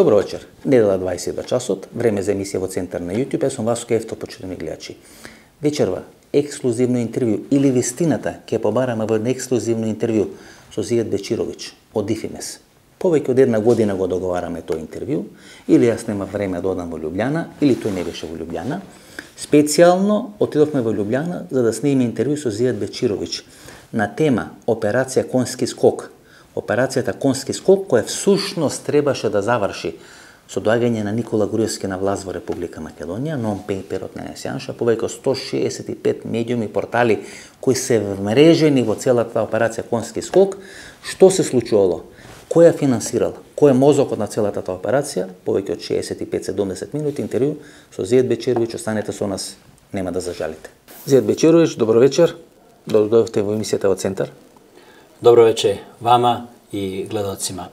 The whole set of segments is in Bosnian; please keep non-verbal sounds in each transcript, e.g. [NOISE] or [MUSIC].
Добро вечер. Недела 22 часот, време за емисија во Центар на YouTube. Јас сум Васко Ефто, почитани гледачи. Вечерва, ексклузивно интервју или вистината ќе побараме во ексклузивно интервју со Зијат Бечировиќ од Дифимес. Повеќе од една година го договараме тој интервју, или јас нема време да одам во Лјубљана, или тој не беше во Лјубљана. Специјално отидовме во Лјубљана за да снимиме интервју со Зијат Бечировиќ на тема Операција Конски скок, операцијата Конски скок, која всушност требаше да заврши со доаѓање на Никола Груевски на власт во Република Македонија, нон-пейперот на Јанша, повеќе 165 медиуми и портали кои се вмрежени во целата операција Конски скок, што се случувало, кој ја финансирал, кој е мозокот на целата таа операција, повеќе од 65-70 минути интервју со Зијет Бечеровиќ, останете со нас, нема да зажалите. Зијет Бечеровиќ, добро вечер. Дојдовте во емисијата во Центар. Добро вече вама и gledalcima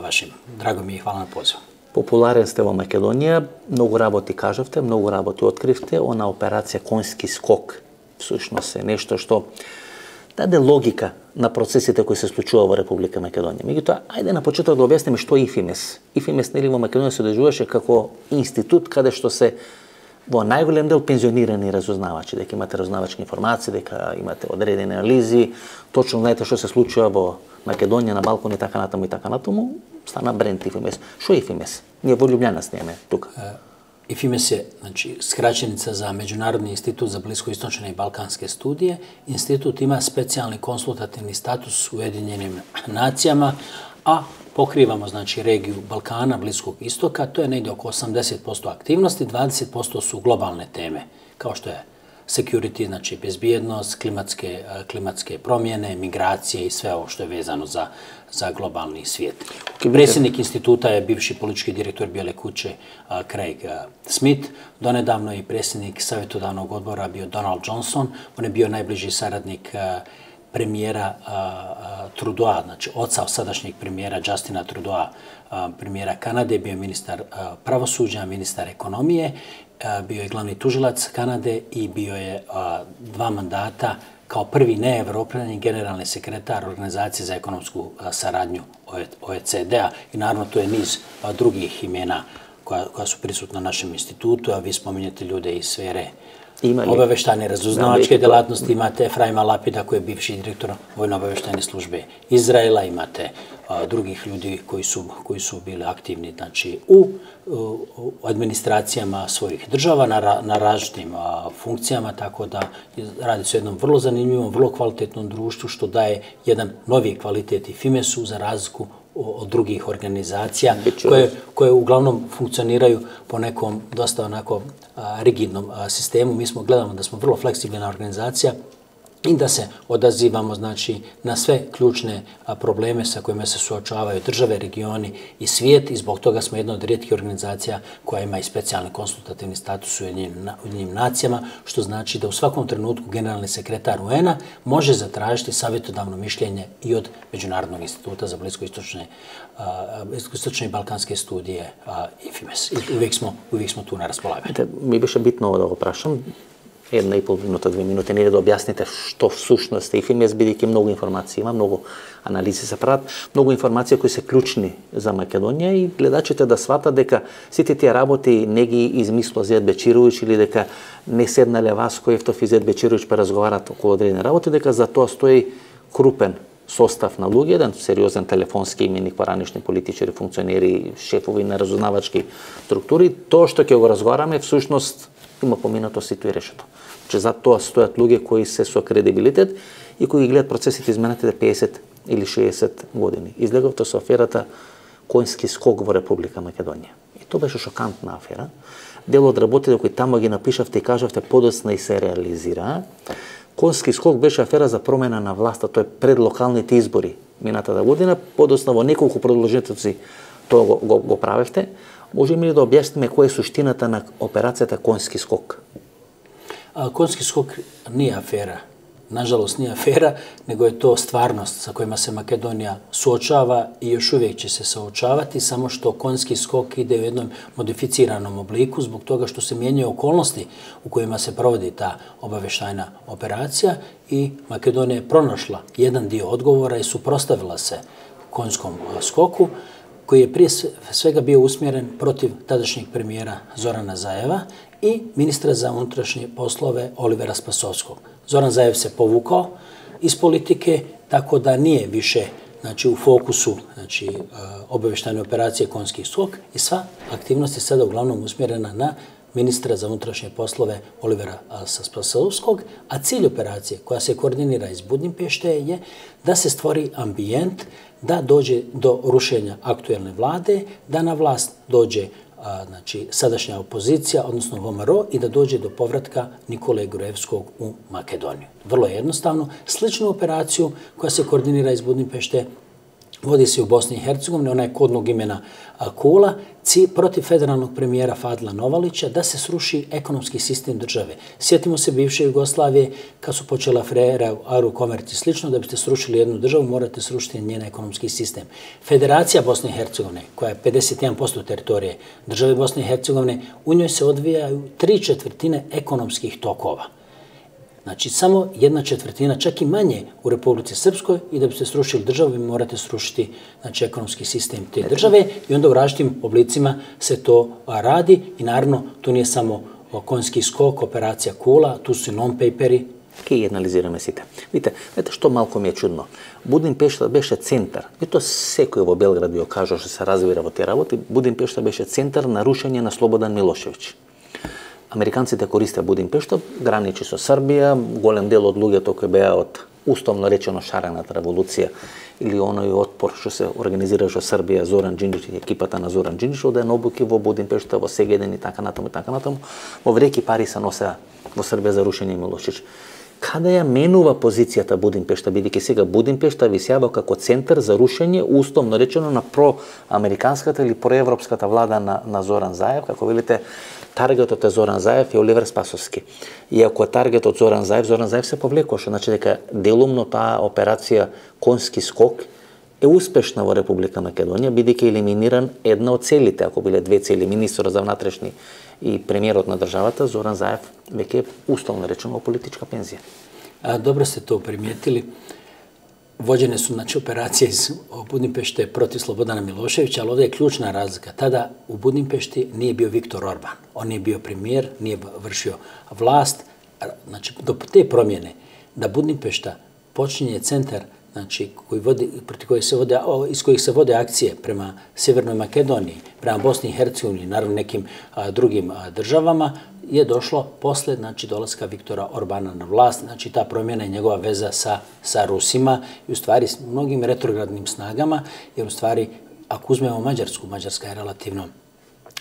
вашим. Драго ми и хвала на позив. Популарен сте во Македонија, многу работи кажавте, многу работи откривте, она операција Конски скок всушност е нешто што даде логика на процесите кои се случува во Република Македонија. Меѓутоа, ајде на почеток да објасниме што е ИФИМЕС. ИФИМЕС нели во Македонија се одежуваше како институт каде што се во најголем дел пензионирани разузнавачи, дека имате разузнавачки информации, дека имате одредени анализи, точно знаете што се случува во Македонија, на Балкон и така натаму и така натаму, стана бренд ИФИМЕС. Што е ИФИМЕС? Ние во Лјубљана сниме тука. ИФИМЕС е значи, скраćenica za Međunarodni institut za bliskoistočne i balkanske studije. Institut ima specijalni konsultativni status u Ujedinjenim nacijama, a pokrivamo znači regiju Balkana, Bliskog istoka, to je negdje oko 80% aktivnosti, 20% su globalne teme, kao što je security, znači bezbjednost, klimatske, klimatske promjene, migracije i sve ovo što je vezano za, za globalni svijet. Okay, Predsjednik instituta je bivši politički direktor Bijele kuće Craig Smith. Donedavno je predsjednik savjetodavnog odbora bio Donald Johnson. On je bio najbliži saradnik premijera Trudoa, Trudeau, znači oca sadašnjeg premijera Justina Trudeau, premijera Kanade, bio je ministar pravosuđa, ministar ekonomije, bio je glavni tužilac Kanade i bio je dva mandata kao prvi neevropljanin generalni sekretar Organizacije za ekonomsku saradnju OECD-a i naravno to je niz drugih imena koja, koja su prisutna na našem institutu, a vi spominjate ljude iz sfere Imali. obaveštane razuznavačke delatnosti, imate Efraima Lapida koji je bivši direktor vojno-obaveštane službe Izraela, imate a, drugih ljudi koji su, koji su bili aktivni znači, u, u administracijama svojih država na, ra, na različitim a, funkcijama, tako da radi se o jednom vrlo zanimljivom, vrlo kvalitetnom društvu što daje jedan novi kvalitet i FIMES-u za razliku od drugih organizacija koje, koje uglavnom funkcioniraju po nekom dosta onako a, rigidnom a, sistemu. Mi smo gledamo da smo vrlo fleksibilna organizacija i da se odazivamo znači na sve ključne probleme sa kojima se suočavaju države, regioni i svijet i zbog toga smo jedna od rijetkih organizacija koja ima i specijalni konsultativni status u jednim nacijama, što znači da u svakom trenutku generalni sekretar UN-a može zatražiti savjetodavno mišljenje i od Međunarodnog instituta za bliskoistočne istočne i balkanske studije IFIMES. I uvijek smo, uvijek smo tu na raspolaganju. Mi biše bitno da oprašam, една и пол минута, две минути, не да објасните што всушност е. ФИМЕС, бидејќи многу информации има, многу анализи се прават, многу информации кои се клучни за Македонија и гледачите да сватат дека сите тие работи не ги измислува Зет Бечировиќ или дека не седнале Васко Ефтов и Зет Бечировиќ па разговарат околу одредени работи, дека за тоа стои крупен состав на луѓе, еден сериозен телефонски именик, поранишни политичари, функционери, шефови на разузнавачки структури, тоа што ќе го разговараме всушност има поминато сито и решето. Че за тоа стојат луѓе кои се со кредибилитет и кои ги гледат процесите изменатите 50 или 60 години. Излеговте со аферата Којнски скок во Република Македонија. И тоа беше шокантна афера. Дел од работите кои тамо ги напишавте и кажавте подоцна и се реализира. Конски скок беше афера за промена на власта, тоа е пред локалните избори минатата година, подоцна во неколку продолжителци тоа го, го, го правевте. Možemo li da objasnime koja je suštinata na operacijata konjski skok? A, konjski skok nije afera. Nažalost, nije afera, nego je to stvarnost sa kojima se Makedonija suočava i još uvijek će se suočavati, samo što konjski skok ide u jednom modificiranom obliku zbog toga što se mijenjaju okolnosti u kojima se provodi ta obaveštajna operacija i Makedonija je pronašla jedan dio odgovora i suprostavila se konjskom skoku koji je prije svega bio usmjeren protiv tadašnjeg premijera Zorana Zajeva i ministra za unutrašnje poslove Olivera Spasovskog. Zoran Zajev se povukao iz politike, tako da nije više znači, u fokusu znači, obaveštane obaveštajne operacije Konski skok i sva aktivnost je sada uglavnom usmjerena na ministra za unutrašnje poslove Olivera Spasovskog, a cilj operacije koja se koordinira iz Budimpešte je da se stvori ambijent da dođe do rušenja aktuelne vlade, da na vlast dođe a, znači, sadašnja opozicija, odnosno VMRO, i da dođe do povratka Nikole Grujevskog u Makedoniju. Vrlo jednostavno, sličnu operaciju koja se koordinira iz Budimpešte vodi se u Bosni i Hercegovini, ona je kodnog imena Kula, ci, protiv federalnog premijera Fadla Novalića da se sruši ekonomski sistem države. Sjetimo se bivše Jugoslavije, kad su počela frera, aru, komerci slično, da biste srušili jednu državu, morate srušiti njen ekonomski sistem. Federacija Bosne i Hercegovine, koja je 51% teritorije države Bosne i Hercegovine, u njoj se odvijaju tri četvrtine ekonomskih tokova. Значи, само една четвртина, чак и мање у Републици Српској и да би се срушил држава, ви морате срушити значи, економски систем те така. државе и онда у различитим облицима се то ради и наравно то не е само конски скок, операција кола, ту се нон-пейпери, ќе ги анализираме сите. Видите, знаете што малку ми е чудно. Будимпешта беше центар. И тоа секој во Белград ја кажа што се разбира во тие работи. Будимпешта беше центар на рушење на Слободан Милошевич. Американците користеа Будимпешта, граничи со Србија, голем дел од луѓето кои беа од устомно речено шарената револуција или оној отпор што се организираше во Србија, Зоран Джинџич и екипата на Зоран од оден обуки во Будимпешта, во Сегеден и така натаму и така натаму. Во вреки пари се носеа во Србија за рушење Милошич. Каде ја менува позицијата Будимпешта, бидејќи сега Будимпешта висјава како центар за рушење, устомно речено, на проамериканската или проевропската влада на, на Зоран Заев, како велите, таргетот е Зоран Заев и Оливер Спасовски. И ако е таргетот Зоран Заев, Зоран Заев се повлекуваше, Значи дека делумно таа операција Конски скок е успешна во Република Македонија, бидејќи елиминиран една од целите, ако биле две цели, министрот за внатрешни i premijer od nadržavata, Zoran Zajev, već je ustavno rečeno politička penzija. A, dobro ste to primijetili. Vođene su znači, operacije iz Budimpešte protiv Slobodana Miloševića, ali ovdje je ključna razlika. Tada u Budimpešti nije bio Viktor Orban. On nije bio premijer, nije vršio vlast. Znači, do te promjene da Budimpešta počinje centar znači, koji vodi, proti kojih se vode, iz kojih se vode akcije prema Sjevernoj Makedoniji, prema Bosni i Hercegovini, naravno nekim a, drugim a, državama, je došlo posle znači, dolaska Viktora Orbana na vlast, znači ta promjena je njegova veza sa, sa Rusima i u stvari s mnogim retrogradnim snagama, jer u stvari ako uzmemo Mađarsku, Mađarska je relativno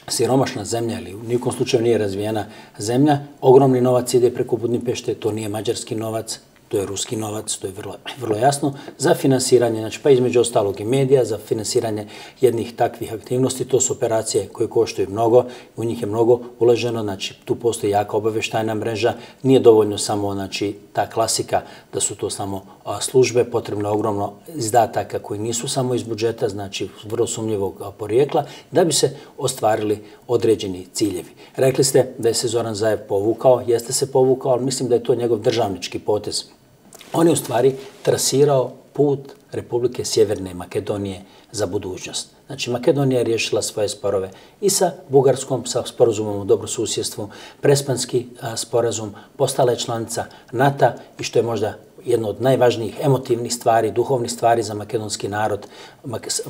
siromašna zemlja ili u nikom slučaju nije razvijena zemlja, ogromni novac ide preko Budnipešte, to nije mađarski novac, to je ruski novac, to je vrlo, vrlo jasno, za finansiranje, znači pa između ostalog i medija, za finansiranje jednih takvih aktivnosti, to su operacije koje koštuju mnogo, u njih je mnogo uleženo, znači tu postoji jaka obaveštajna mreža, nije dovoljno samo znači ta klasika da su to samo a, službe, potrebno je ogromno izdataka koji nisu samo iz budžeta, znači vrlo sumnjivog porijekla, da bi se ostvarili određeni ciljevi. Rekli ste da je se Zoran Zajev povukao, jeste se povukao, ali mislim da je to njegov državnički potez on je u stvari trasirao put Republike Sjeverne Makedonije za budućnost. Znači, Makedonija je riješila svoje sporove i sa Bugarskom, sa sporozumom u dobro susjedstvu, prespanski sporazum, postala je članica NATO i što je možda jedno od najvažnijih emotivnih stvari, duhovnih stvari za makedonski narod,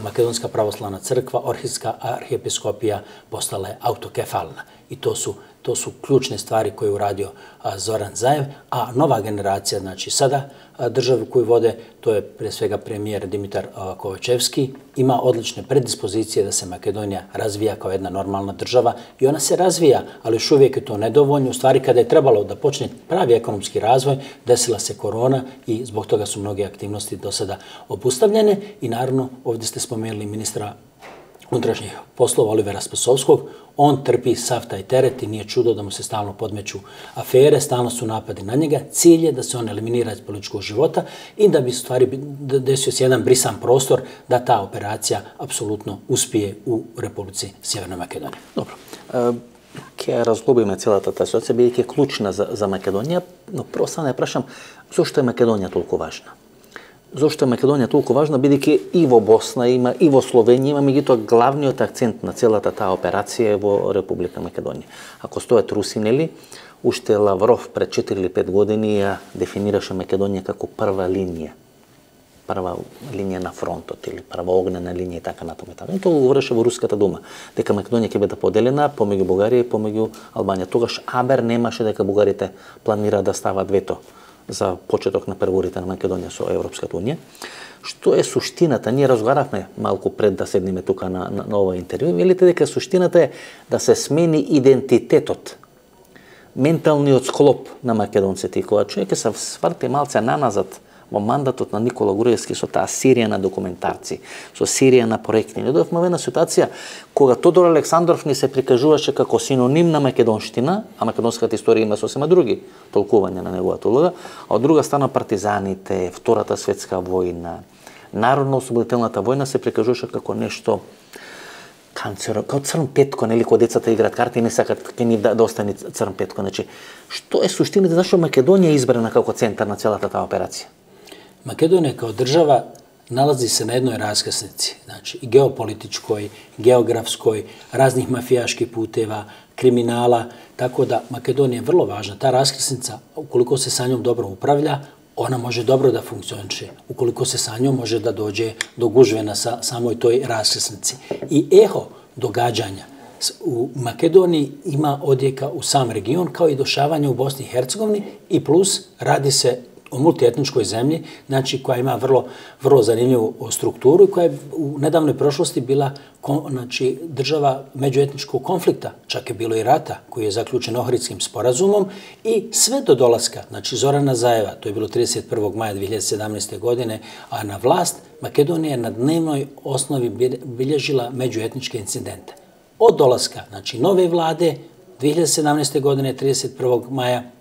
Makedonska pravoslavna crkva, Orhidska arhijepiskopija postala je autokefalna. I to su to su ključne stvari koje je uradio Zoran Zajev, a nova generacija, znači sada državu koju vode, to je pre svega premijer Dimitar Kovačevski, ima odlične predispozicije da se Makedonija razvija kao jedna normalna država i ona se razvija, ali još uvijek je to nedovoljno. U stvari, kada je trebalo da počne pravi ekonomski razvoj, desila se korona i zbog toga su mnoge aktivnosti do sada obustavljene i naravno ovdje ste spomenuli ministra unutrašnjih poslova Olivera Spasovskog, on trpi sav taj teret i nije čudo da mu se stalno podmeću afere, stalno su napadi na njega. Cilj je da se on eliminira iz političkog života i da bi stvari desio se jedan brisan prostor da ta operacija apsolutno uspije у Републици Северна Македонија. Добро. Ке разглобиме целата таа ситуација, бидејќи клучна за, за Македонија, но прво само не прашам, зошто е Македонија толку важна? Зошто е Македонија толку важна, бидејќи и во Босна има, и во Словенија има, меѓутоа главниот акцент на целата таа операција е во Република Македонија. Ако стојат руси, нели, уште Лавров пред 4 или 5 години ја дефинираше Македонија како прва линија прва линија на фронтот или прва огнена линија и така натаму и така. Тоа говореше во руската дума дека Македонија ќе биде поделена помеѓу Бугарија и помеѓу Албанија. Тогаш Абер немаше дека бугарите планира да стават вето за почеток на преговорите на Македонија со Европската унија. Што е суштината? Ние разговаравме малку пред да седниме тука на, на, на ова интервју. Велите дека суштината е да се смени идентитетот, менталниот склоп на македонците. И кога човек се сврти малце наназад во мандатот на Никола Гуревски со таа серија на документарци, со серија на проекти. Не дојавме во една ситуација кога Тодор Александров ни се прикажуваше како синоним на македонштина, а македонската историја има сосема други толкувања на неговата улога, а од друга страна партизаните, Втората светска војна, Народно-освободителната војна се прикажуваше како нешто канцеро, како црн петко, нели, кога децата играат карти и не сакат ке ни да, да остане црн петко. Значи, што е суштината, зашто Македонија е избрана како центар на целата таа операција? Makedonija kao država nalazi se na jednoj raskrsnici, znači i geopolitičkoj, geografskoj, raznih mafijaških puteva, kriminala, tako da Makedonija je vrlo važna. Ta raskrsnica, ukoliko se sa njom dobro upravlja, ona može dobro da funkcioniše. Ukoliko se sa njom može da dođe do gužve na sa, samoj toj raskrsnici. I eho događanja u Makedoniji ima odjeka u sam region, kao i došavanje u Bosni i Hercegovini i plus radi se o multietničkoj zemlji, znači koja ima vrlo, vrlo zanimljivu strukturu i koja je u nedavnoj prošlosti bila znači, država međuetničkog konflikta, čak je bilo i rata koji je zaključen Ohridskim sporazumom i sve do dolaska, znači Zorana Zajeva, to je bilo 31. maja 2017. godine, a na vlast Makedonija je na dnevnoj osnovi bilježila međuetničke incidente. Od dolaska, znači nove vlade, 2017. godine, 31. maja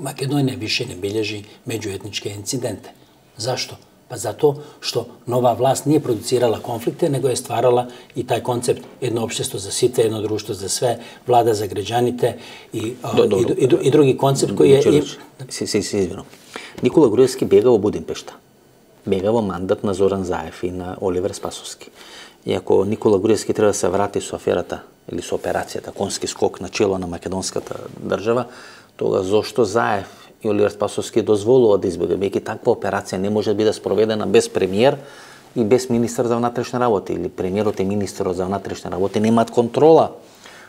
Македонија више не бележи меѓуетнички инциденти. Зашто? Па зато што нова власт не продуцирала конфликте, него е стварала и тај концепт едно општество за сите, едно друштво за све, влада за граѓаните и, и, и, и, и други концепт кој е... И... Се, се, се извинам. Никола Груевски бега во Будимпешта. Бега во мандат на Зоран Заев и на Оливер Спасовски. И ако Никола Груевски треба да се врати со аферата или со операцијата Конски скок на чело на македонската држава, тога зошто Заев и Оливер Спасовски дозволува да избега, бејќи таква операција не може да биде спроведена без премиер и без министр за внатрешни работи или премиерот и министерот за внатрешни работи немаат контрола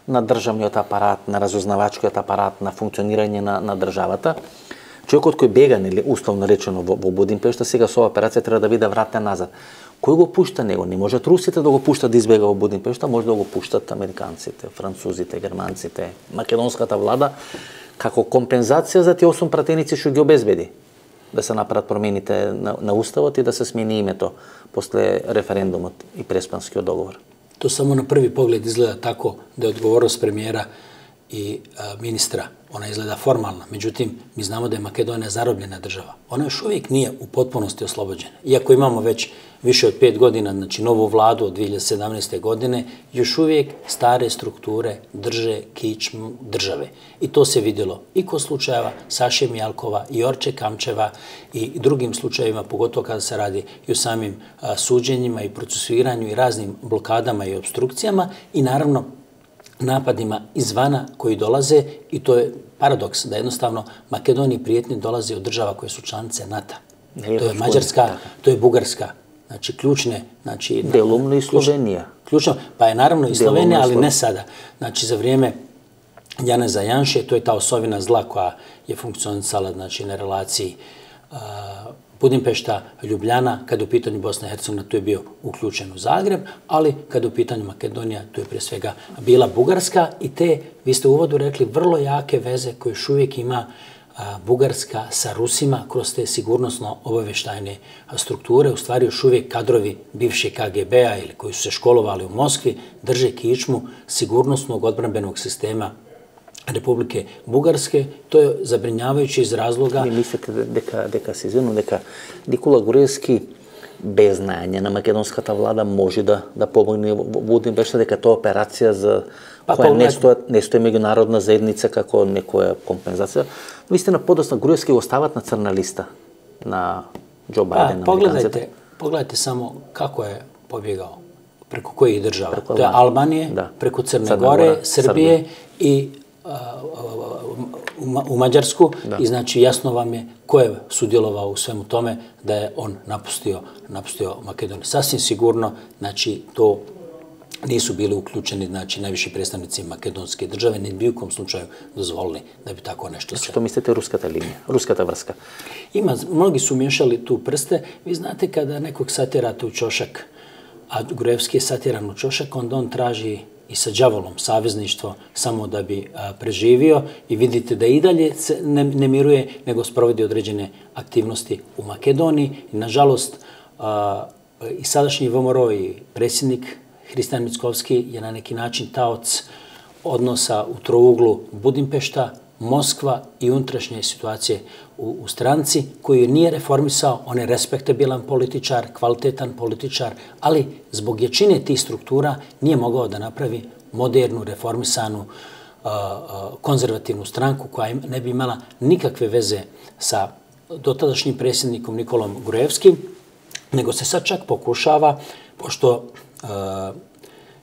на државниот апарат, на разузнавачкиот апарат, на функционирање на, на државата. Човекот кој бега, нели, условно речено, во, во Будимпешта, сега со операција треба да биде вратен назад. Кој го пушта него? Не можат русите да го пуштат да избега во Будимпешта, може да го пуштат американците, французите, германците, македонската влада како компензација за тие 8 пратеници што ги обезбеди да се направат промените на, на уставот и да се смени името после референдумот и преспанскиот договор. Тоа само на први поглед изгледа тако да е одговорност премиера и а, министра. Она изгледа формална, меѓутим, ми знамо да е Македонија заробljena држава. Она шовек не е у потпуности ослободена. Иако имамо веќе više od pet godina, znači novu vladu od 2017. godine, još uvijek stare strukture drže kičmu države. I to se vidjelo i kod slučajeva Saše Mijalkova i Orče Kamčeva i drugim slučajevima, pogotovo kada se radi i o samim a, suđenjima i procesuiranju i raznim blokadama i obstrukcijama i naravno napadima izvana koji dolaze i to je paradoks da jednostavno Makedoniji prijetni dolaze od država koje su članice NATO. To je Mađarska, to je Bugarska, znači ključne, znači delumno i Slovenija. Ključno, pa je naravno i Slovenija, ali ne sada. Znači za vrijeme Jana Zajanše, to je ta osovina zla koja je funkcionisala znači na relaciji uh, Budimpešta, Ljubljana, kada u pitanju Bosna i Hercegovina, tu je bio uključen u Zagreb, ali kada u pitanju Makedonija, tu je prije svega bila Bugarska i te, vi ste u uvodu rekli, vrlo jake veze koje još uvijek ima Bugarska sa Rusima kroz te sigurnosno obaveštajne strukture, u stvari još uvijek kadrovi bivše KGB-a ili koji su se školovali u Moskvi, drže kičmu sigurnosnog odbranbenog sistema Republike Bugarske, to je zabrinjavajuće iz razloga... Vi mislite deka, deka se izvinu, deka Nikola Gurevski без знаење на македонската влада може да да помогне во беше дека тоа операција за па, која не стои не стои меѓународна заедница како некоја компензација. Вистина подоцна груевски го стават на црна листа на Џо па, Бајден. погледнете, погледнете само како е побегал преку кои држава. Преку Албанија, да. преку Црна, Гора, Србија, и u, Ma- u Mađarsku. I znači jasno vam je ko je sudjelovao u svemu tome da je on napustio, napustio Makedoniju. Sasvim sigurno, znači to nisu bili uključeni znači najviši predstavnici makedonske države, ni bi u kom slučaju dozvolili da bi tako nešto se Što mislite ruskata linija, ruskata vrska? Ima, mnogi su miješali tu prste. Vi znate kada nekog satirate u čošak, a Grujevski je satiran u čošak, onda on traži i sa đavolom savezništvo samo da bi a, preživio i vidite da i dalje se ne, ne miruje, nego sprovodi određene aktivnosti u Makedoniji. I nažalost, a, i sadašnji VMRO i predsjednik Hristijan Mickovski je na neki način taoc odnosa u trouglu Budimpešta, Moskva i unutrašnje situacije u, u stranci koju nije reformisao, on je respektabilan političar, kvalitetan političar, ali zbog jačine tih struktura nije mogao da napravi modernu, reformisanu, uh, uh konzervativnu stranku koja ne bi imala nikakve veze sa dotadašnjim predsjednikom Nikolom Grujevskim, nego se sad čak pokušava, pošto uh,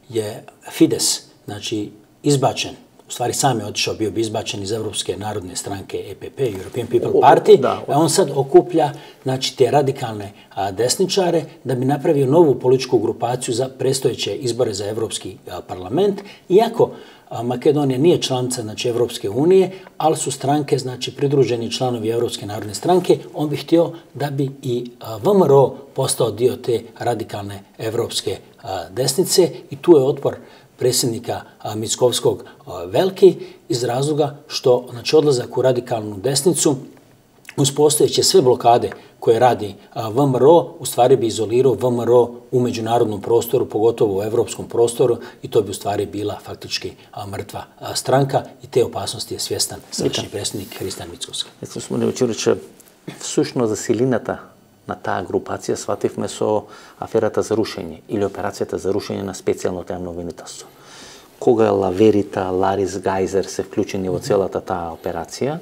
je Fides, znači, izbačen, u stvari sam je otišao, bio bi izbačen iz Evropske narodne stranke EPP, European People Party, da. a on sad okuplja znači, te radikalne a, desničare da bi napravio novu političku grupaciju za prestojeće izbore za Evropski a, parlament, iako a, Makedonija nije članica znači, Evropske unije, ali su stranke, znači pridruženi članovi Evropske narodne stranke, on bi htio da bi i a, VMRO postao dio te radikalne evropske a, desnice i tu je otpor predsjednika a, Mickovskog a, veliki iz razloga što znači, odlazak u radikalnu desnicu uz postojeće sve blokade koje radi a, VMRO, u stvari bi izolirao VMRO u međunarodnom prostoru, pogotovo u evropskom prostoru i to bi u stvari bila faktički a, mrtva a, stranka i te opasnosti je svjestan sadašnji predsjednik Hristijan Mickovski. Jaz smo ne učili, че всушност за силината на таа групација свативме со аферата за рушење или операцијата за рушење на специјално тајно винителство. Кога Лаверита, Ларис Гајзер се вклучени во целата таа операција,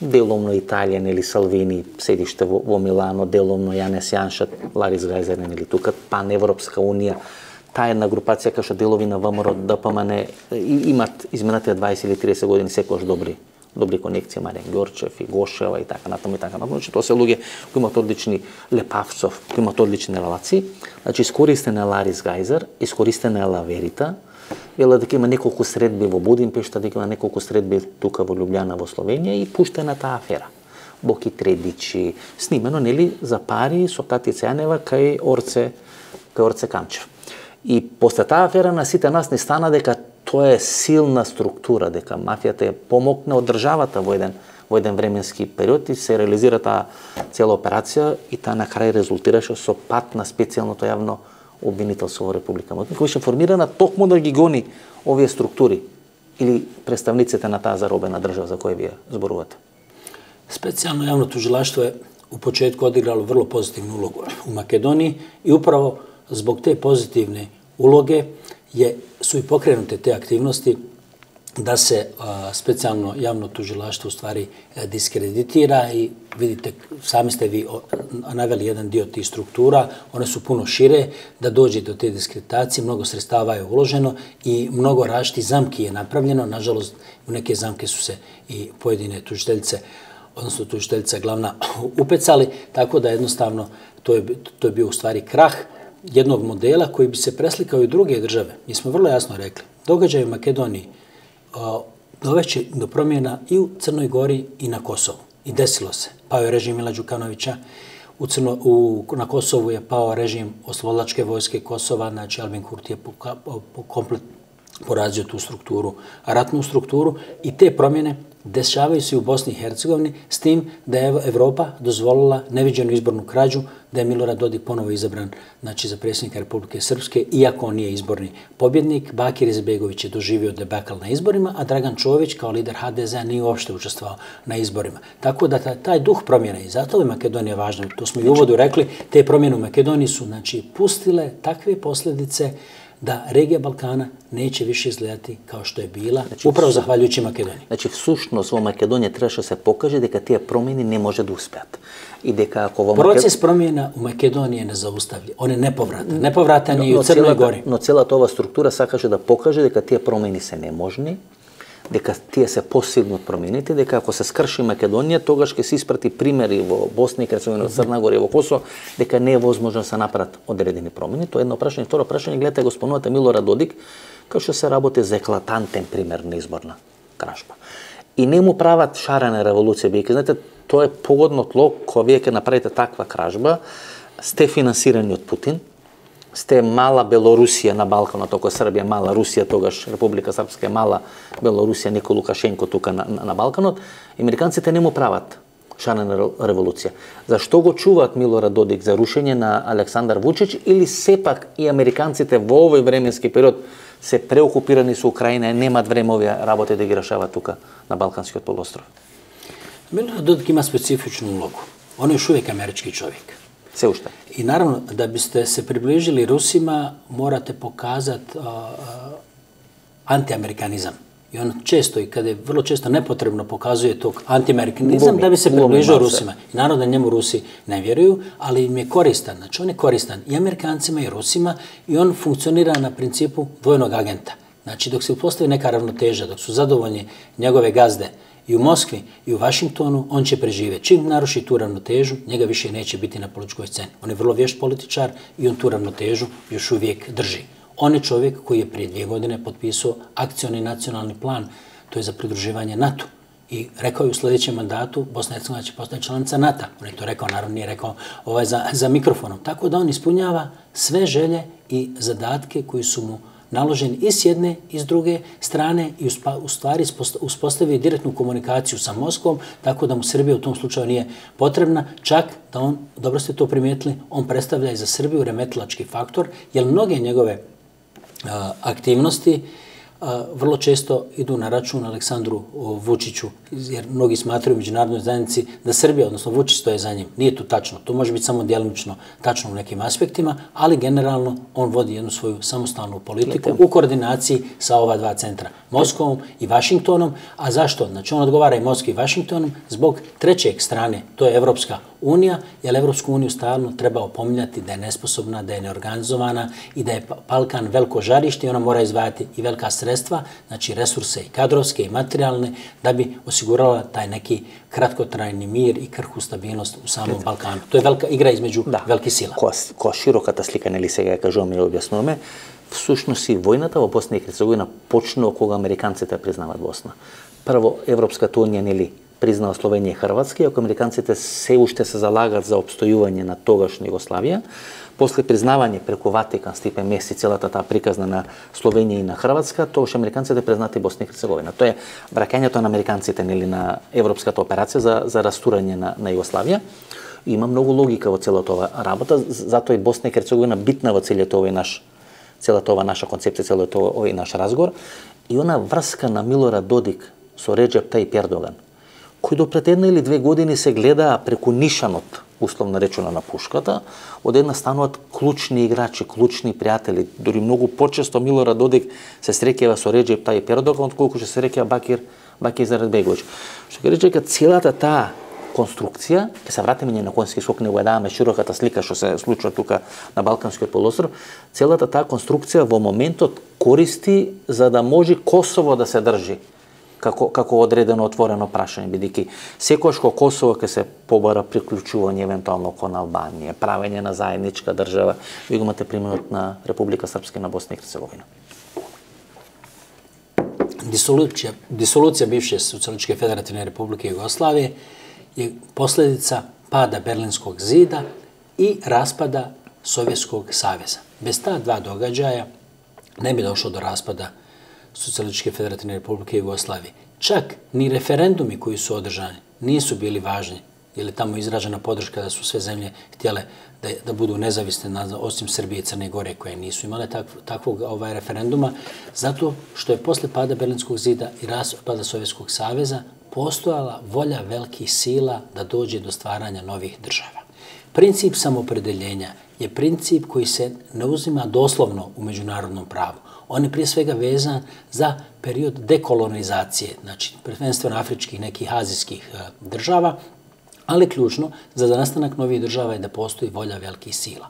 деломно Италија, нели Салвини, седиште во, во Милано, деломно Јанес Јаншат, Ларис Гајзер, нели тука, паневропска унија, таа една групација кај што делови на ВМРО, ДПМН имат изминатите 20 или 30 години секојаш добри добри конекции, Марен Ѓорчев и Гошева и така натаму и така натаму. Значи, тоа се луѓе кои имаат одлични Лепавцов, кои имаат одлични релации. Значи, искористен е Ларис Гајзер, искористен е Лаверита, Вела дека има неколку средби во Будимпешта, дека има неколку средби тука во Лjublјана во Словенија и пуштена таа афера. Боки Тредичи, снимено, нели, за пари со Тати Цјанева кај Орце, кај Орце Камчев. И после таа афера на сите нас не стана дека тоа е силна структура, дека мафијата е помогна од државата во еден во еден временски период и се реализира таа цела операција и таа на крај резултираше со пат на специјалното јавно обвинителство во Република Македонија, која беше формирана токму да ги гони овие структури или представниците на таа заробена држава за која вие зборувате. Специјално јавно тужилаштво е у почетку одиграло врло позитивна улога у Македонија и управо због те позитивни улоге je, su i pokrenute te aktivnosti da se a, specijalno javno tužilaštvo u stvari a, diskreditira i vidite, sami ste vi o, naveli jedan dio tih struktura, one su puno šire, da dođe do te diskreditacije, mnogo sredstava je uloženo i mnogo rašti zamki je napravljeno, nažalost u neke zamke su se i pojedine tužiteljice odnosno tužiteljica glavna [CLEARS THROAT] upecali, tako da jednostavno to je, to je bio u stvari krah jednog modela koji bi se preslikao i u druge države. Mi smo vrlo jasno rekli, događaj u Makedoniji doveće do promjena i u Crnoj Gori i na Kosovu. I desilo se. Pao je režim Mila Đukanovića, u Crno, u, na Kosovu je pao režim oslobodlačke vojske Kosova, znači Albin Kurti je po, po, po komplet porazio tu strukturu, ratnu strukturu i te promjene dešavaju se u Bosni i Hercegovini s tim da je Evropa dozvolila neviđenu izbornu krađu, da je Milorad Dodik ponovo izabran znači, za predsjednika Republike Srpske, iako on nije izborni pobjednik. Bakir Izetbegović je doživio debakal na izborima, a Dragan Čović kao lider HDZ-a nije uopšte učestvovao na izborima. Tako da taj duh promjene i zato je Makedonija važna. To smo i u uvodu rekli, te promjene u Makedoniji su znači, pustile takve posljedice Да регија Балкана neće više izgledati kao što je bila, znači, Управо захваљувајќи македонија. Значи, znači, всушност во Македонија требаше да се покаже дека тие промени не може да успеат. И дека ако во Процес Макед... промена у Македонија не заустави, он е неповратен. Неповратен и у Црна гори. Но целата оваа структура сакаше да покаже дека тие промени се неможни, дека тие се посилно промените, дека ако се скрши Македонија, тогаш ќе се испрати примери во Босна и Херцеговина, Црна Гора и во Косово, дека не е возможно да се направат одредени промени. Тоа е едно прашање. Второ прашање, гледате го спомнувате Милора Додик, како што се работи за еклатантен пример на изборна кражба. И не му прават шарена револуција, бидејќи знаете, тоа е погодно тло кога вие ќе направите таква кражба, сте финансирани од Путин, сте мала Белорусија на Балканот, ако Србија мала Русија, тогаш Република Српска е мала Белорусија, Нико Лукашенко тука на, на, на Балканот, американците не му прават шанена револуција. Зашто го чуваат Милорад Додик за рушење на Александар Вучич или сепак и американците во овој временски период се преокупирани со Украина и немат време овие работи да ги решават тука на Балканскиот полуостров? Милорад Додик има специфичну улогу. Он е уште амерички човек. Sve u šta? I naravno, da biste se približili Rusima, morate pokazati uh, antiamerikanizam. I on često, i kada je vrlo često nepotrebno pokazuje tog antiamerikanizam, da bi se približio Bumi, Rusima. I naravno da njemu Rusi ne vjeruju, ali im je koristan. Znači, on je koristan i Amerikancima i Rusima i on funkcionira na principu dvojnog agenta. Znači, dok se upostavi neka ravnoteža, dok su zadovoljni njegove gazde, uh, i u Moskvi i u Vašingtonu, on će preživjeti. Čim naruši tu ravnotežu, njega više neće biti na političkoj sceni. On je vrlo vješt političar i on tu ravnotežu još uvijek drži. On je čovjek koji je prije dvije godine potpisao akcioni nacionalni plan, to je za pridruživanje NATO. I rekao je u sljedećem mandatu, Bosna i Hercegovina će postati članica NATO. On je to rekao, naravno nije rekao ovaj za, za mikrofonom. Tako da on ispunjava sve želje i zadatke koji su mu naložen i s jedne i s druge strane i u stvari uspostavio direktnu komunikaciju sa Moskvom, tako da mu Srbija u tom slučaju nije potrebna, čak da on, dobro ste to primijetili, on predstavlja i za Srbiju remetilački faktor, jer mnoge njegove aktivnosti vrlo često idu na račun Aleksandru Vučiću, jer mnogi smatraju u međunarodnoj zajednici da Srbija, odnosno Vučić, stoje za njim. Nije to tačno. To može biti samo djelomično tačno u nekim aspektima, ali generalno on vodi jednu svoju samostalnu politiku u koordinaciji sa ova dva centra, Moskovom i Vašingtonom. A zašto? Znači on odgovara i Moskvi i Vašingtonom zbog trećeg strane, to je Evropska unija, jer Evropsku uniju stalno treba opominjati da je nesposobna, da je neorganizovana i da je Balkan veliko žarište i ona mora izvajati i velika sredstva, znači resurse i kadrovske i materijalne, da bi osigurala taj neki kratkotrajni mir i krhu stabilnost u samom. Balkanu. To je velika igra između da. velike sila. Ko širokata slika, ne li сега ја кажуваме и објаснуваме, всушност и војната во Босна и Херцеговина почнува кога американците признават Босна. Прво, Европската унија нели признала Словенија и Хрватска, ако американците се уште се залагат за обстојување на тогашна Југославија, после признавање преку Ватикан Стипе Меси целата таа приказна на Словенија и на Хрватска, тогаш американците признати Босна и Херцеговина. Тоа е враќањето на американците нели на европската операција за за растурање на на Југославија. Има многу логика во целата ова работа, затоа и Босна и Херцеговина битна во целиот овој наш целата ова наша концепција, целиот овој наш разговор. И она врска на Милора Додик со Реджеп Тајп Ердоган – кој до пред една или две години се гледа преку нишанот, условно речено на пушката, од една стануваат клучни играчи, клучни пријатели. Дори многу почесто Милора Додик се среќава со Реджеп Тај Пердоган, отколку што се среќава Бакир, Бакир Зарадбегович. Што ќе рече, целата таа конструкција, ќе се вратиме на конски шок, не го даваме широката слика што се случува тука на Балканскиот полуостров, целата таа конструкција во моментот користи за да може Косово да се држи kako, kako odredeno otvoreno prašanje bidiki. Sjekoško Kosovo kad se pobora priključivanje eventualno kon Albanije, pravenje na zajednička država, vi ga imate primjenut na Republika Srpske na Bosni i Hrcegovina. Disolucija, disolucija bivše Socialičke federativne republike Jugoslavije je posljedica pada Berlinskog zida i raspada Sovjetskog savjeza. Bez ta dva događaja ne bi došlo do raspada Sovjetskog Socialističke federativne republike Jugoslavije. Čak ni referendumi koji su održani nisu bili važni, jer je tamo izražena podrška da su sve zemlje htjele da, da budu nezavisne, osim Srbije i Crne Gore, koje nisu imale takv, takvog ovaj referenduma, zato što je posle pada Berlinskog zida i raspada Sovjetskog saveza postojala volja velikih sila da dođe do stvaranja novih država. Princip samopredeljenja je princip koji se ne uzima doslovno u međunarodnom pravu. On je prije svega vezan za period dekolonizacije, znači prvenstveno afričkih nekih azijskih e, država, ali ključno za nastanak novih država je da postoji volja velikih sila.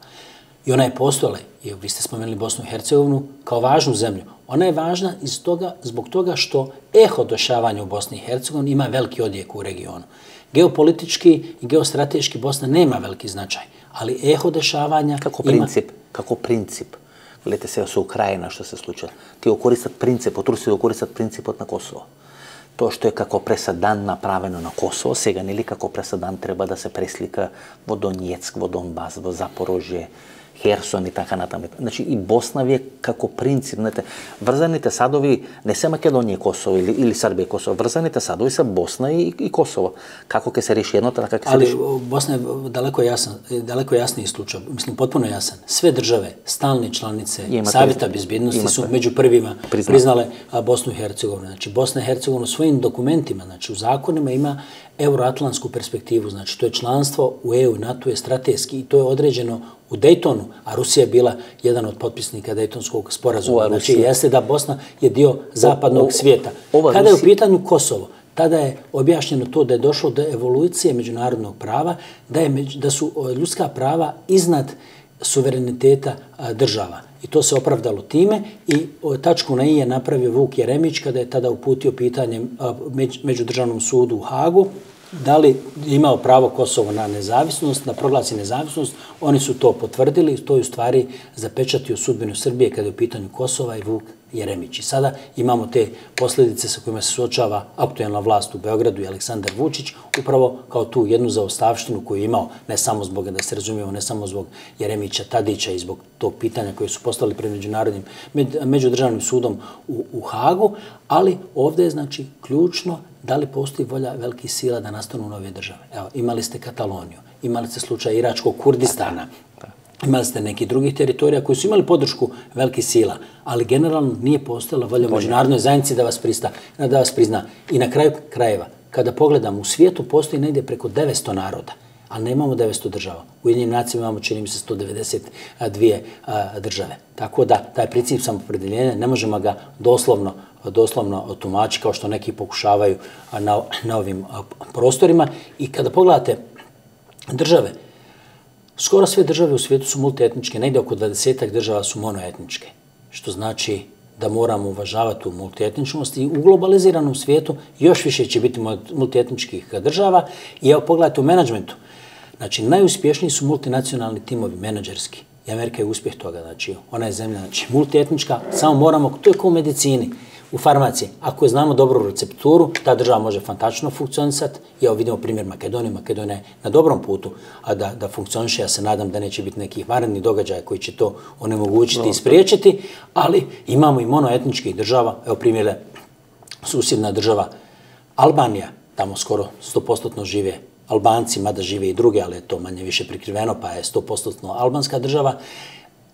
I ona je postojala, i vi ste spomenuli Bosnu i Hercegovinu, kao važnu zemlju. Ona je važna iz toga, zbog toga što eho došavanja u Bosni i Hercegovini ima veliki odjek u regionu. Geopolitički i geostrateški Bosna nema veliki značaj, ali eho dešavanja kako princip, ima... Kako princip, лете сега со Украина што се случува, ти го користат принципот, Русија го користат принципот на Косово. Тоа што е како пресадан направено на Косово, сега нели како пресадан треба да се преслика во Донецк, во Донбас, во Запорожје, Херсон и така натаму. Значи и Босна ви е како принцип, знаете, врзаните садови не се Македонија и Косово или, или Србија и Косово, врзаните садови се Босна и, и Косово. Како ќе се реши едното, така ќе се реши? Али Босна е далеко јасен, далеко јасни случај, мислим потпуно јасен. Све државе, стални чланице Савета безбедности су меѓу првима признале Босну и Херцеговину. Значи Босна и Херцеговина својим документима, значи у законима има euroatlantsku perspektivu, znači to je članstvo u EU i NATO je strateški i to je određeno u Daytonu, a Rusija je bila jedan od potpisnika Daytonskog sporazuma. Znači jeste da Bosna je dio zapadnog o, o, svijeta. Kada je u pitanju Kosovo, tada je objašnjeno to da je došlo do evolucije međunarodnog prava, da, je, da su ljudska prava iznad suvereniteta država. I to se opravdalo time i tačku na i je napravio Vuk Jeremić kada je tada uputio pitanje Međudržavnom sudu u Hagu da li imao pravo Kosovo na nezavisnost, na proglasi nezavisnost. Oni su to potvrdili, to je u stvari zapečatio sudbinu Srbije kada je u pitanju Kosova i Vuk Jeremić. I sada imamo te posljedice sa kojima se suočava aktuelna vlast u Beogradu i Aleksandar Vučić, upravo kao tu jednu zaostavštinu koju je imao, ne samo zbog, da se razumijemo, ne samo zbog Jeremića, Tadića i zbog tog pitanja koje su postali pred međunarodnim, med, međudržavnim sudom u, u Hagu, ali ovdje je znači ključno da li postoji volja velikih sila da nastanu nove države. Evo, imali ste Kataloniju, imali ste slučaj Iračkog Kurdistana, imali ste neki drugih teritorija koji su imali podršku velikih sila, ali generalno nije postojala volja međunarodnoj zajednici da vas, prista, da vas prizna. I na kraju krajeva, kada pogledam, u svijetu postoji negdje preko 900 naroda, a nemamo 900 država. U jednim nacijama imamo, čini mi se, 192 države. Tako da, taj princip samopredeljenja ne možemo ga doslovno doslovno tumači kao što neki pokušavaju na, na ovim prostorima. I kada pogledate države, skoro sve države u svijetu su multietničke, negdje oko 20 država su monoetničke, što znači da moramo uvažavati tu multietničnost i u globaliziranom svijetu još više će biti multietničkih država. I evo pogledajte u menadžmentu. Znači, najuspješniji su multinacionalni timovi, menadžerski. I Amerika je uspjeh toga, znači, ona je zemlja, znači, multietnička, samo moramo, to je kao u medicini u farmaciji. Ako znamo dobru recepturu, ta država može fantastično funkcionisati. Evo vidimo primjer Makedonije. Makedonija je na dobrom putu a da, da funkcioniše. Ja se nadam da neće biti nekih varednih događaja koji će to onemogućiti no. i spriječiti. Ali imamo i monoetničkih država. Evo primjer susjedna država Albanija. Tamo skoro 100% žive Albanci, mada žive i druge, ali je to manje više prikriveno, pa je 100% albanska država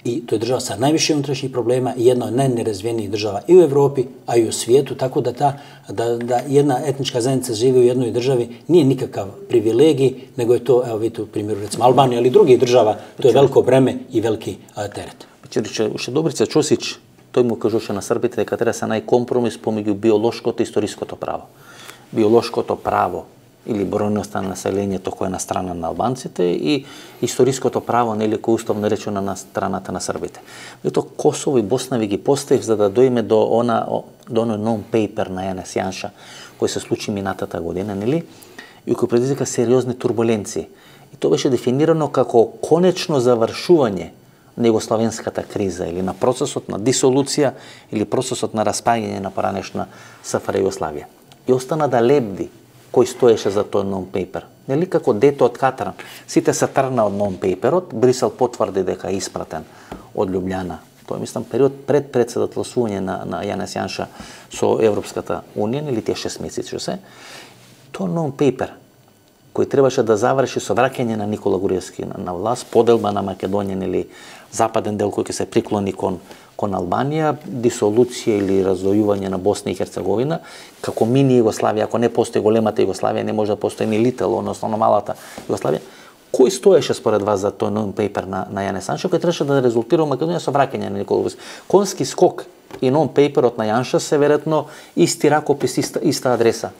i to je država sa najviše unutrašnjih problema i jedna od najnerazvijenijih država i u Evropi, a i u svijetu, tako da ta da, da jedna etnička zajednica živi u jednoj državi nije nikakav privilegij, nego je to, evo vidite u primjeru recimo Albanije, ali i drugih država, to je veliko breme i veliki a, teret. Čeriče, uše Dobrica Čosić, to mu kažu še na Srbite, da je katera se najkompromis pomegu biološko to istorijsko to pravo. Biološko to pravo, или бројноста на населението кој е на страна на албанците и историското право нели кој уставно речено на страната на србите. Ето Косово и Босна ви ги поставив за да доиме до она до оној нон пейпер на Јанес Јанша кој се случи минатата година, нели? И кој предизвика сериозни турбуленции. И тоа беше дефинирано како конечно завршување на југославенската криза или на процесот на дисолуција или процесот на распаѓање на поранешна СФР Југославија. И остана да лебди кој стоеше за тој нон-пейпер. Нели како дете од Катар, Сите се трна од нон-пейперот, Брисел потврди дека е испратен од Лјубљана. Тоа мислам период пред председателствување на, на Јанес Јанша со Европската Унија, или тие 6 месеци се, тој нон-пейпер кој требаше да заврши со враќање на Никола Гурески на, на власт, поделба на Македонија или западен дел кој ќе се приклони кон кон Албанија, дисолуција или раздојување на Босна и Херцеговина, како мини Југославија, ако не постои големата Југославија, не може да постои ни Лител, односно на малата Југославија, Кој стоеше според вас за тој нон-пейпер на, на Јане Санчев, кој требаше да резултира у Македонија со враќање на Никола Конски скок и нон-пейперот на Јанша се веројатно исти ракопис, иста, иста адреса.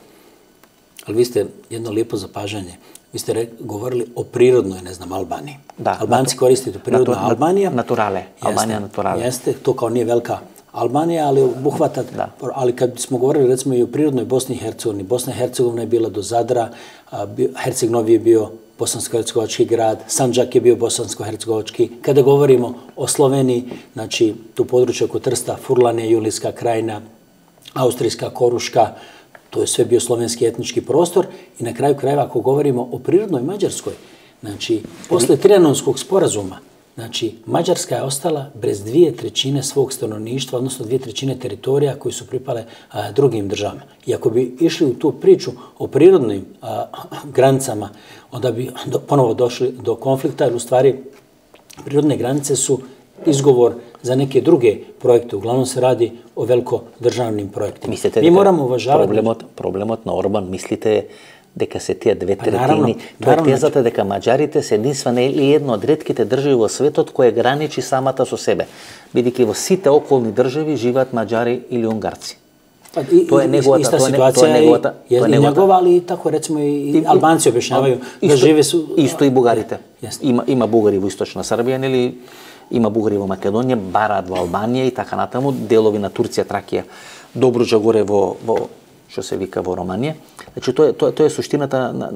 Али ви сте едно лепо запажање. Vi ste re, govorili o prirodnoj, ne znam, Albaniji. Da, Albanci koriste to prirodno natu, Albanija. Naturale. Jeste, Albanija naturale. Jeste, to kao nije velika Albanija, ali obuhvata, Da. ali kad smo govorili recimo i o prirodnoj Bosni i Hercegovini, Bosna i Hercegovina je bila do Zadra, Herceg Novi je bio bosansko-hercegovački grad, Sanđak je bio bosansko-hercegovački. Kada govorimo o Sloveniji, znači tu područje oko Trsta, Furlane, Julijska krajina, Austrijska, Koruška, to je sve bio slovenski etnički prostor i na kraju krajeva ako govorimo o prirodnoj Mađarskoj, znači posle Trianonskog sporazuma, znači Mađarska je ostala bez dvije trećine svog stanovništva, odnosno dvije trećine teritorija koji su pripale a, drugim državama. I ako bi išli u tu priču o prirodnim a, [CLEARS THROAT] granicama, onda bi do, ponovo došli do konflikta, jer u stvari prirodne granice su изговор за неке други проекти. главно се ради о велко државним проекти. Мислите Ми мораме уважавати... Проблемот, проблемот на Орбан, мислите дека се тие две па, третини. Па, наравно, Тоа наравно. тезата значи- дека маѓарите се единствена или едно од редките држави во светот која граничи самата со себе, бидејќи во сите околни држави живеат маѓари или унгарци. Па, и, тоа е неговата иста ситуација тоа е неговата, и, тоа е неговата. негова, али тако речеме и, и албанци објашнавају да живе су исто и бугарите. Има има бугари во источна Србија, нели Има бугари во Македонија, бараат во Албанија и така натаму, делови на Турција, Тракија, Добруджа горе во во што се вика во Романија. Значи тоа е тоа, е- тоа е суштината на, на,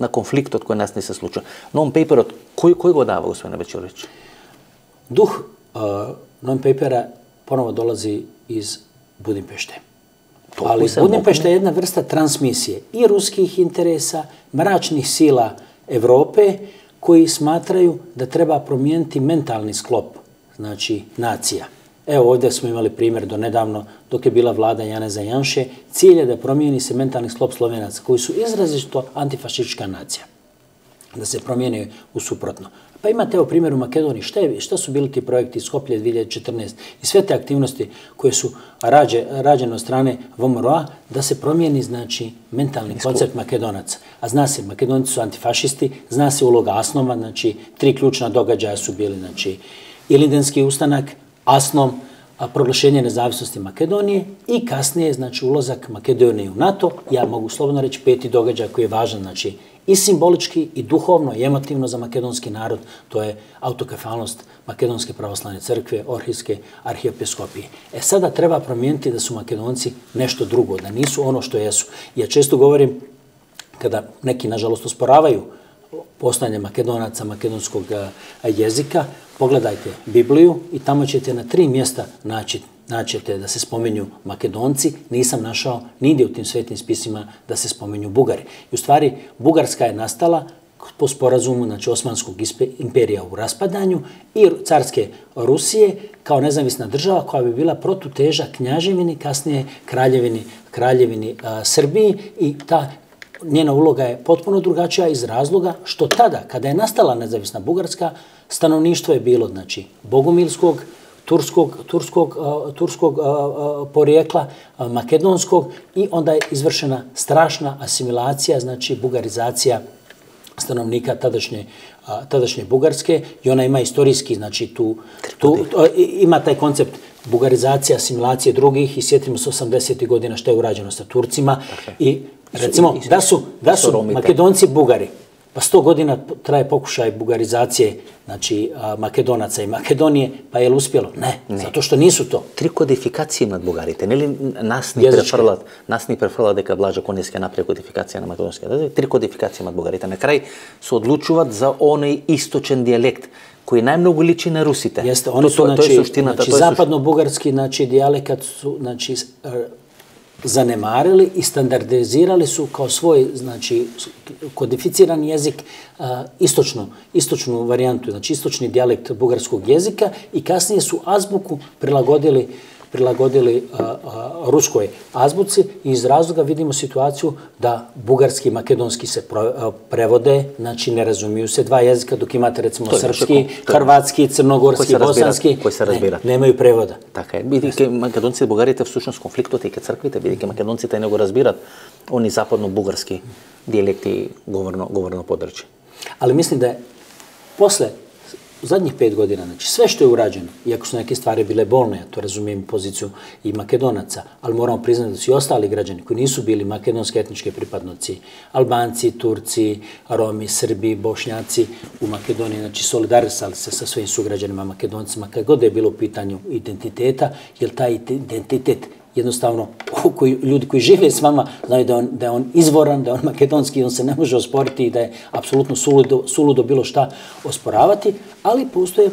на конфликтот кој нас не се случува. Non paperот кој кој го дава господин Вечорич? Duh uh, ponovo dolazi iz Budimpešte. Toliko Ali se Budimpešta je jedna vrsta transmisije i ruskih interesa, mračnih sila Evrope, koji smatraju da treba promijeniti mentalni sklop, znači nacija. Evo ovdje smo imali primjer do nedavno, dok je bila vlada Janeza Janše, cilj je da promijeni se mentalni sklop slovenaca, koji su izrazito antifašistička nacija da se promijene u suprotno. Pa imate evo primjer u Makedoniji, šta, je, šta su bili ti projekti iz Skoplje 2014 i sve te aktivnosti koje su rađe, rađene od strane VMRO-a da se promijeni znači mentalni koncept Makedonaca. A zna se, Makedonci su antifašisti, zna se uloga Asnoma, znači tri ključna događaja su bili, znači Ilindenski ustanak, Asnom, a proglašenje nezavisnosti Makedonije i kasnije, znači, ulazak Makedonije u NATO, ja mogu slobodno reći peti događaj koji je važan, znači, i simbolički, i duhovno, i emotivno za makedonski narod, to je autokefalnost Makedonske pravoslavne crkve, Orhijske arhijepiskopije. E sada treba promijeniti da su Makedonci nešto drugo, da nisu ono što jesu. Ja često govorim, kada neki, nažalost, osporavaju postanje makedonaca, makedonskog eh, jezika, pogledajte Bibliju i tamo ćete na tri mjesta naći naćete da se spomenju makedonci, nisam našao nigdje u tim svetim spisima da se spomenju bugari. I u stvari, Bugarska je nastala po sporazumu znači, Osmanskog imperija u raspadanju i carske Rusije kao nezavisna država koja bi bila protuteža knjaževini, kasnije kraljevini, kraljevini a, Srbiji i ta njena uloga je potpuno drugačija iz razloga što tada, kada je nastala nezavisna Bugarska, stanovništvo je bilo, znači, bogumilskog, turskog, turskog, uh, turskog uh, uh, porijekla, uh, makedonskog i onda je izvršena strašna asimilacija, znači bugarizacija stanovnika tadašnje, a, tadašnje Bugarske i ona ima istorijski, znači tu, tu ima taj koncept bugarizacije, asimilacije drugih i sjetimo se 80. godina što je urađeno sa Turcima i recimo i- da su, da su. Makedonci Bugari, Па 100 година трае покушај бугаризација, значи македонаца и Македонија, па ел успело? Не, не, затоа што нису то. Три кодификации имат бугарите, нели нас ни префрлат, нас ни префрлат дека Блажо Конески ќе направи кодификација на македонски јазик. Три кодификации имат бугарите. На крај се одлучуваат за оној источен диалект кој најмногу личи на русите. Јесте, они тоа, значи, тоа е значи, суштината, значи, тоа е западно бугарски, значи дијалектот, значи zanemarili i standardizirali su kao svoj znači, kodificiran jezik a, istočno, istočnu varijantu, znači istočni dijalekt bugarskog jezika i kasnije su azbuku prilagodili прилагодили а, руској азбуци и из разлога видимо ситуацију да бугарски и македонски се преводе, значи не разумију се два јазика, док имате рецимо тој, српски, тој, хрватски, црногорски, босански, кој се разбира. Не, немају превода. Така е, бидејќи така македонците и бугарите всушност конфликтот е и ке црквите, бидејќи македонците не го разбират они западно-бугарски диалекти говорно, говорно подрече. Але мислим да после u zadnjih pet godina, znači sve što je urađeno, iako su neke stvari bile bolne, ja to razumijem poziciju i makedonaca, ali moramo priznati da su i ostali građani koji nisu bili makedonske etničke pripadnoci, albanci, turci, romi, srbi, bošnjaci u Makedoniji, znači solidarisali se sa svojim sugrađanima makedoncima, kad god je bilo u pitanju identiteta, jer taj identitet jednostavno koji, ljudi koji žive s vama znaju da on, da je on izvoran, da je on makedonski, on se ne može osporiti i da je apsolutno suludo, suludo bilo šta osporavati, ali postoje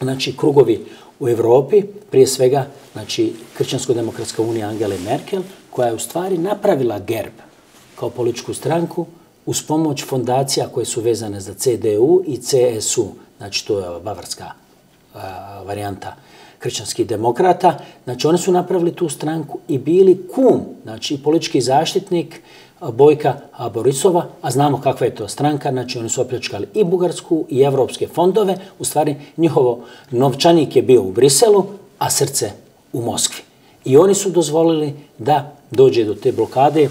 znači, krugovi u Evropi, prije svega znači, Kršćansko-demokratska unija Angele Merkel, koja je u stvari napravila GERB kao političku stranku uz pomoć fondacija koje su vezane za CDU i CSU, znači to je bavarska a, varijanta kršćanskih demokrata. Znači, oni su napravili tu stranku i bili kum, znači politički zaštitnik Bojka Borisova, a znamo kakva je to stranka, znači oni su opljačkali i bugarsku i evropske fondove, u stvari njihovo novčanik je bio u Briselu, a srce u Moskvi. I oni su dozvolili da dođe do te blokade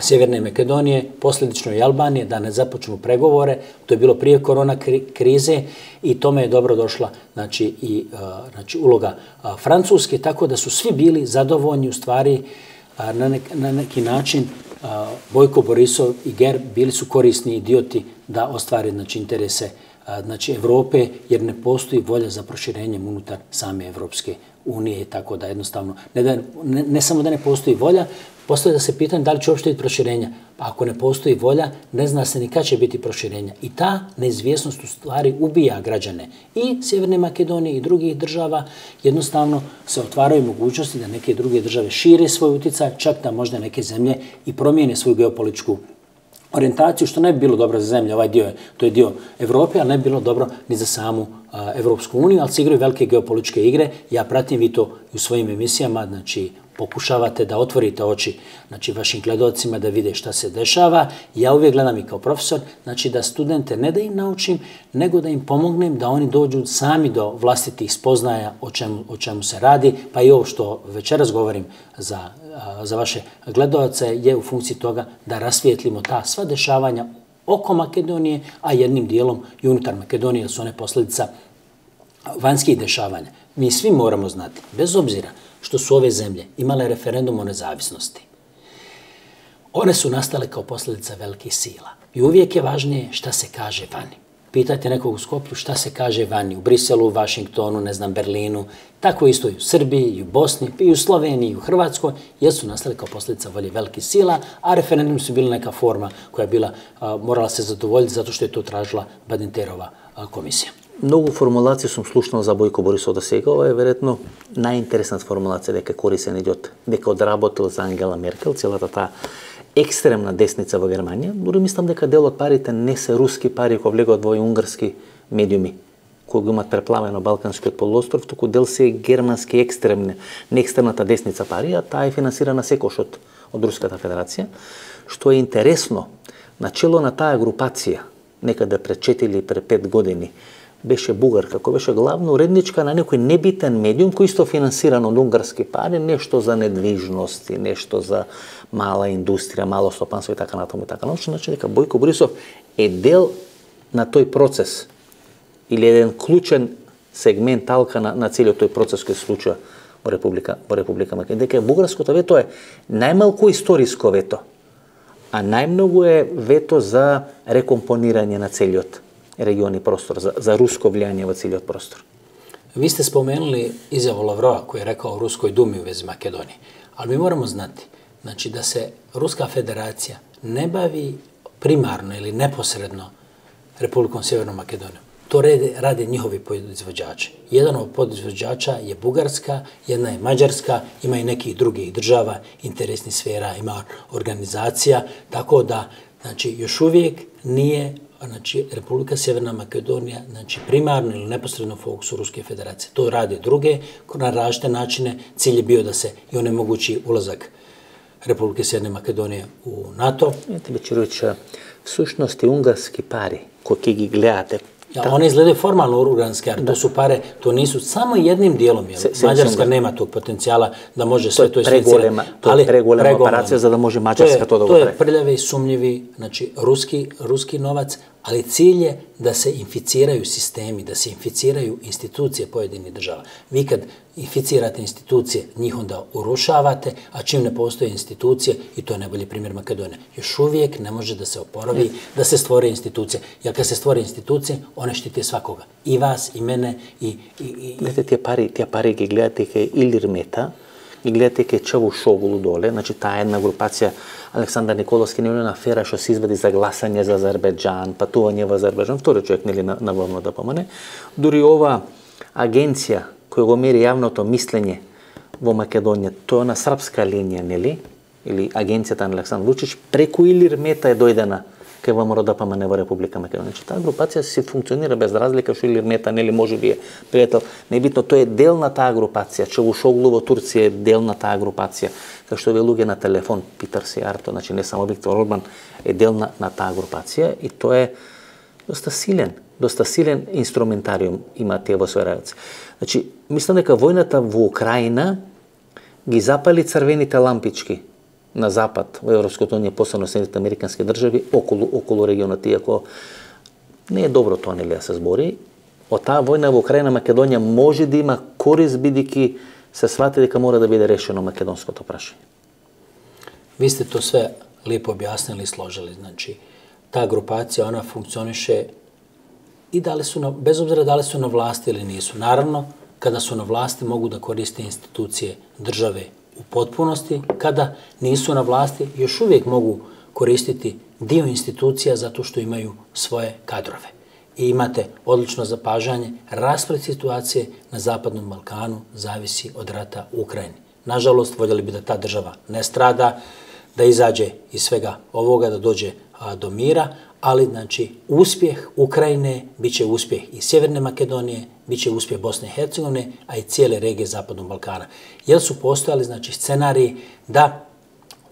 Sjeverne Makedonije, posljedično i Albanije, da ne započnu pregovore. To je bilo prije korona krize i tome je dobro došla znači, i znači, uloga Francuske, tako da su svi bili zadovoljni u stvari na, nek, na neki način Bojko Borisov i Ger bili su korisni idioti da ostvari znači, interese znači, Evrope, jer ne postoji volja za proširenjem unutar same Evropske unije, tako da jednostavno, ne, da, ne, ne samo da ne postoji volja, Postoje da se pitanje da li će uopšte biti proširenja. Pa ako ne postoji volja, ne zna se ni kad će biti proširenja. I ta neizvjesnost u stvari ubija građane i Sjeverne Makedonije i drugih država. Jednostavno se otvaraju mogućnosti da neke druge države šire svoj uticaj, čak da možda neke zemlje i promijene svoju geopolitičku orijentaciju, što ne bi bilo dobro za zemlje, ovaj dio je, to je dio Evrope, ali ne bi bilo dobro ni za samu a, Evropsku uniju, ali se igraju velike geopolitičke igre. Ja pratim vi to u svojim emisijama, znači pokušavate da otvorite oči znači, vašim gledocima da vide šta se dešava. Ja uvijek gledam i kao profesor, znači da studente ne da im naučim, nego da im pomognem da oni dođu sami do vlastitih spoznaja o čemu, o čemu se radi. Pa i ovo što večeras govorim za, za vaše gledovace je u funkciji toga da rasvijetlimo ta sva dešavanja oko Makedonije, a jednim dijelom i unutar Makedonije, su one posljedica vanjskih dešavanja. Mi svi moramo znati, bez obzira što su ove zemlje imale referendum o nezavisnosti, one su nastale kao posljedica velikih sila. I uvijek je važnije šta se kaže vani. Pitajte nekog u Skoplju šta se kaže vani, u Briselu, u Vašingtonu, ne znam, Berlinu, tako isto i u Srbiji, i u Bosni, i u Sloveniji, i u Hrvatskoj, jer su nastale kao posljedica volje velikih sila, a referendum su bila neka forma koja je bila, a, morala se zadovoljiti zato što je to tražila Badinterova a, komisija. Многу формулации сум слушнал за Бојко Борисов до сега, ова е веројатно најинтересната формулација дека корисен идиот, дека одработил за Ангела Меркел, целата таа екстремна десница во Германија. Дури мислам дека дел од парите не се руски пари кои влегуваат во унгарски медиуми, кои го имат преплавено Балканскиот полуостров, туку дел се германски екстремни, не екстремната десница пари, а таа е финансирана секош од, од Руската Федерација. Што е интересно, начело на таа групација, некаде да пред 4 или пред 5 години, беше бугарка, која беше главна уредничка на некој небитен медиум кој исто финансиран од унгарски пари, нешто за недвижности, нешто за мала индустрија, мало стопанство и така натаму и така натаму. Значи дека Бојко Борисов е дел на тој процес или еден клучен сегмент талка на, на целиот тој процес кој се случува во Република во Република Македонија. Дека бугарското вето е најмалку историско вето, а најмногу е вето за рекомпонирање на целиот region i prostor, za, za rusko vlijanje u od prostor. Vi ste spomenuli izjavu Lavrova koji je rekao o Ruskoj dumi u vezi Makedonije. Ali mi moramo znati znači, da se Ruska federacija ne bavi primarno ili neposredno Republikom Sjevernom Makedonijom. To rade, rade njihovi podizvođači. Jedan od podizvođača je Bugarska, jedna je Mađarska, ima i nekih drugih država, interesnih sfera, ima organizacija, tako da znači, još uvijek nije значи, Република Северна Македонија значи, примарно или непосредно фокус со Федерација. Тоа ради друге, на различни начини, цели био да се и онемогучи улазак Република Северна Македонија у НАТО. Ете би чирувача, всушност и унгарски пари, кои ги гледате, Ja, Ta... one izgledaju formalno uranske, ali to su pare, to nisu samo jednim dijelom. Jel? Se, se, Mađarska se, nema tog potencijala da može sve to isfinancirati. To je pregolema, je operacija za da može Mađarska to, to da To je prljavi, sumnjivi, znači ruski, ruski novac, ali cilj je da se inficiraju sistemi, da se inficiraju institucije pojedinih država. Vi kad inficirate institucije, njih onda urušavate, a čim ne postoje institucije, i to je najbolji primjer Makedonije, još uvijek ne može da se oporavi, da se stvore institucije. Jer kad se stvore institucije, one štite svakoga. I vas, i mene, i... i, i... Gledajte, tije pari, tije pari, gledajte, e, ili rmeta, И гледате Кечеву шоголу доле, значи таа една групација Александар Николовски е на афера што се извади за гласање за Азербеџан, патување во Азербеџан, втори човек нели на, на главно да помене. Дури ова агенција која го мери јавното мислење во Македонија, тоа на српска линија нели? Или агенцијата на Александар Вучич преку Илир Мета е дојдена Ilir Meta je во мора да во Република Македонија. Значи, таа групација си функционира без разлика што или мета, нели може би е пријател. Небитно, тој е дел на таа групација. Чавушоглу во Турција е дел на таа групација. Како што луѓе на телефон, Питер Сиарто, значи не само Виктор Орбан, е дел на, на таа групација и тоа е доста силен, доста силен инструментариум има тие во своја рајоци. Значи, мислам дека војната во Украина ги запали црвените лампички на запад, во Европското унија, посебно Соединетите Американски држави, околу, околу регионот, иако не е добро тоа нели да се збори, од таа војна во Украина Македонија може да има корис бидејќи се свати дека мора да биде решено македонското прашање. Ви сте тоа све лепо објаснили и сложили. Значи, та групација, она функционише и дали су на, без обзира дали су на власти или нису. Наравно, када су на власти могу да користе институције државе u potpunosti, kada nisu na vlasti, još uvijek mogu koristiti dio institucija zato što imaju svoje kadrove. I imate odlično zapažanje, raspred situacije na Zapadnom Balkanu zavisi od rata u Ukrajini. Nažalost, voljeli bi da ta država ne strada, da izađe iz svega ovoga, da dođe do mira, ali znači uspjeh Ukrajine biće uspjeh i Sjeverne Makedonije, biće uspjeh Bosne i Hercegovine, a i cijele regije Zapadnog Balkana. Jer su postojali znači scenariji da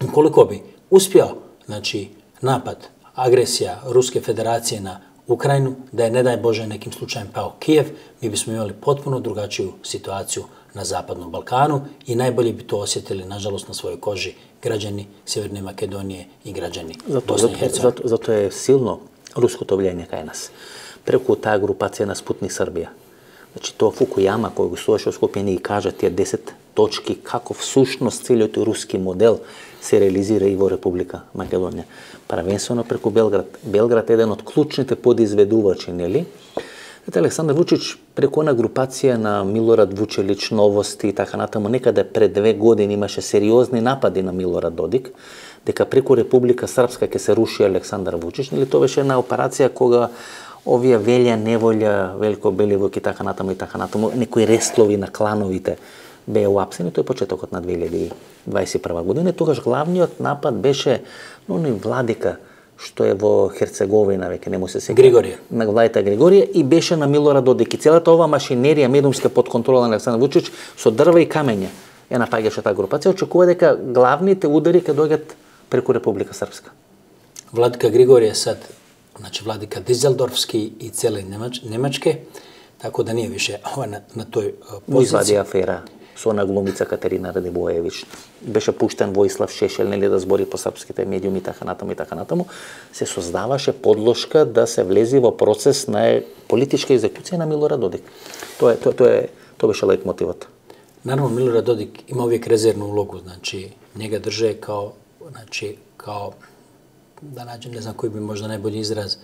ukoliko bi uspio znači napad, agresija Ruske federacije na Ukrajinu, da je ne daj Bože nekim slučajem pao Kijev, mi bismo imali potpuno drugačiju situaciju na Zapadnom Balkanu i najbolje bi to osjetili, nažalost, na svojoj koži граѓани Северна Македонија и граѓани Босна и zato, Зато, зато е силно руското влијање кај нас. Преку таа групација на Спутни Србија. Значи, тоа Фукујама, кој го слушаше од Скопје, и кажа тие 10 точки како всушност целиот руски модел се реализира и во Република Македонија. Правенствено преку Белград. Белград е еден од клучните подизведувачи, нели? Ете, Александар Вучич, преку она групација на Милорад Вучелич, новости и така натаму, некаде пред две години имаше сериозни напади на Милорад Додик, дека преку Република Српска ќе се руши Александар Вучич, нели тоа беше една операција кога овие велја, неволја, Велико Беливок и така натаму и така натаму, некои рестлови на клановите беа уапсени, тој е почетокот на 2021 година. Тогаш главниот напад беше но оној владика што е во Херцеговина, веќе не му се сеќа. Григорија. На владата Григорија и беше на Милора Додик. И целата ова машинерија медумска под контрола на Александар Вучич со дрва и камења ја напаѓаше таа групација. Очекува дека главните удари ќе дојдат преку Република Српска. Владика Григорија сад, значи владика Дизелдорфски и целе Немач, Немачке, така да ние више [LAUGHS] ова на, на тој позиција. Извади афера со наглумица Катерина Радивоевич. Беше пуштен Воислав Шешел, нели да збори по српските медиуми и така натаму и така натаму, се создаваше подлошка да се влези во процес на политичка екзекуција на Милорад Додик. Тоа е тоа тоа е тоа беше лајк мотивот. Наравно Милорад Додик има овие резервна улога, значи нега држе као значи као да најдем не знам кој би можда најбољи израз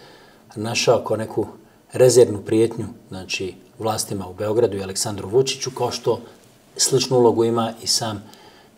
нашао како неку резервну пријетњу, значи властима у Београду и Александру Вучиќу као што sličnu ulogu ima i sam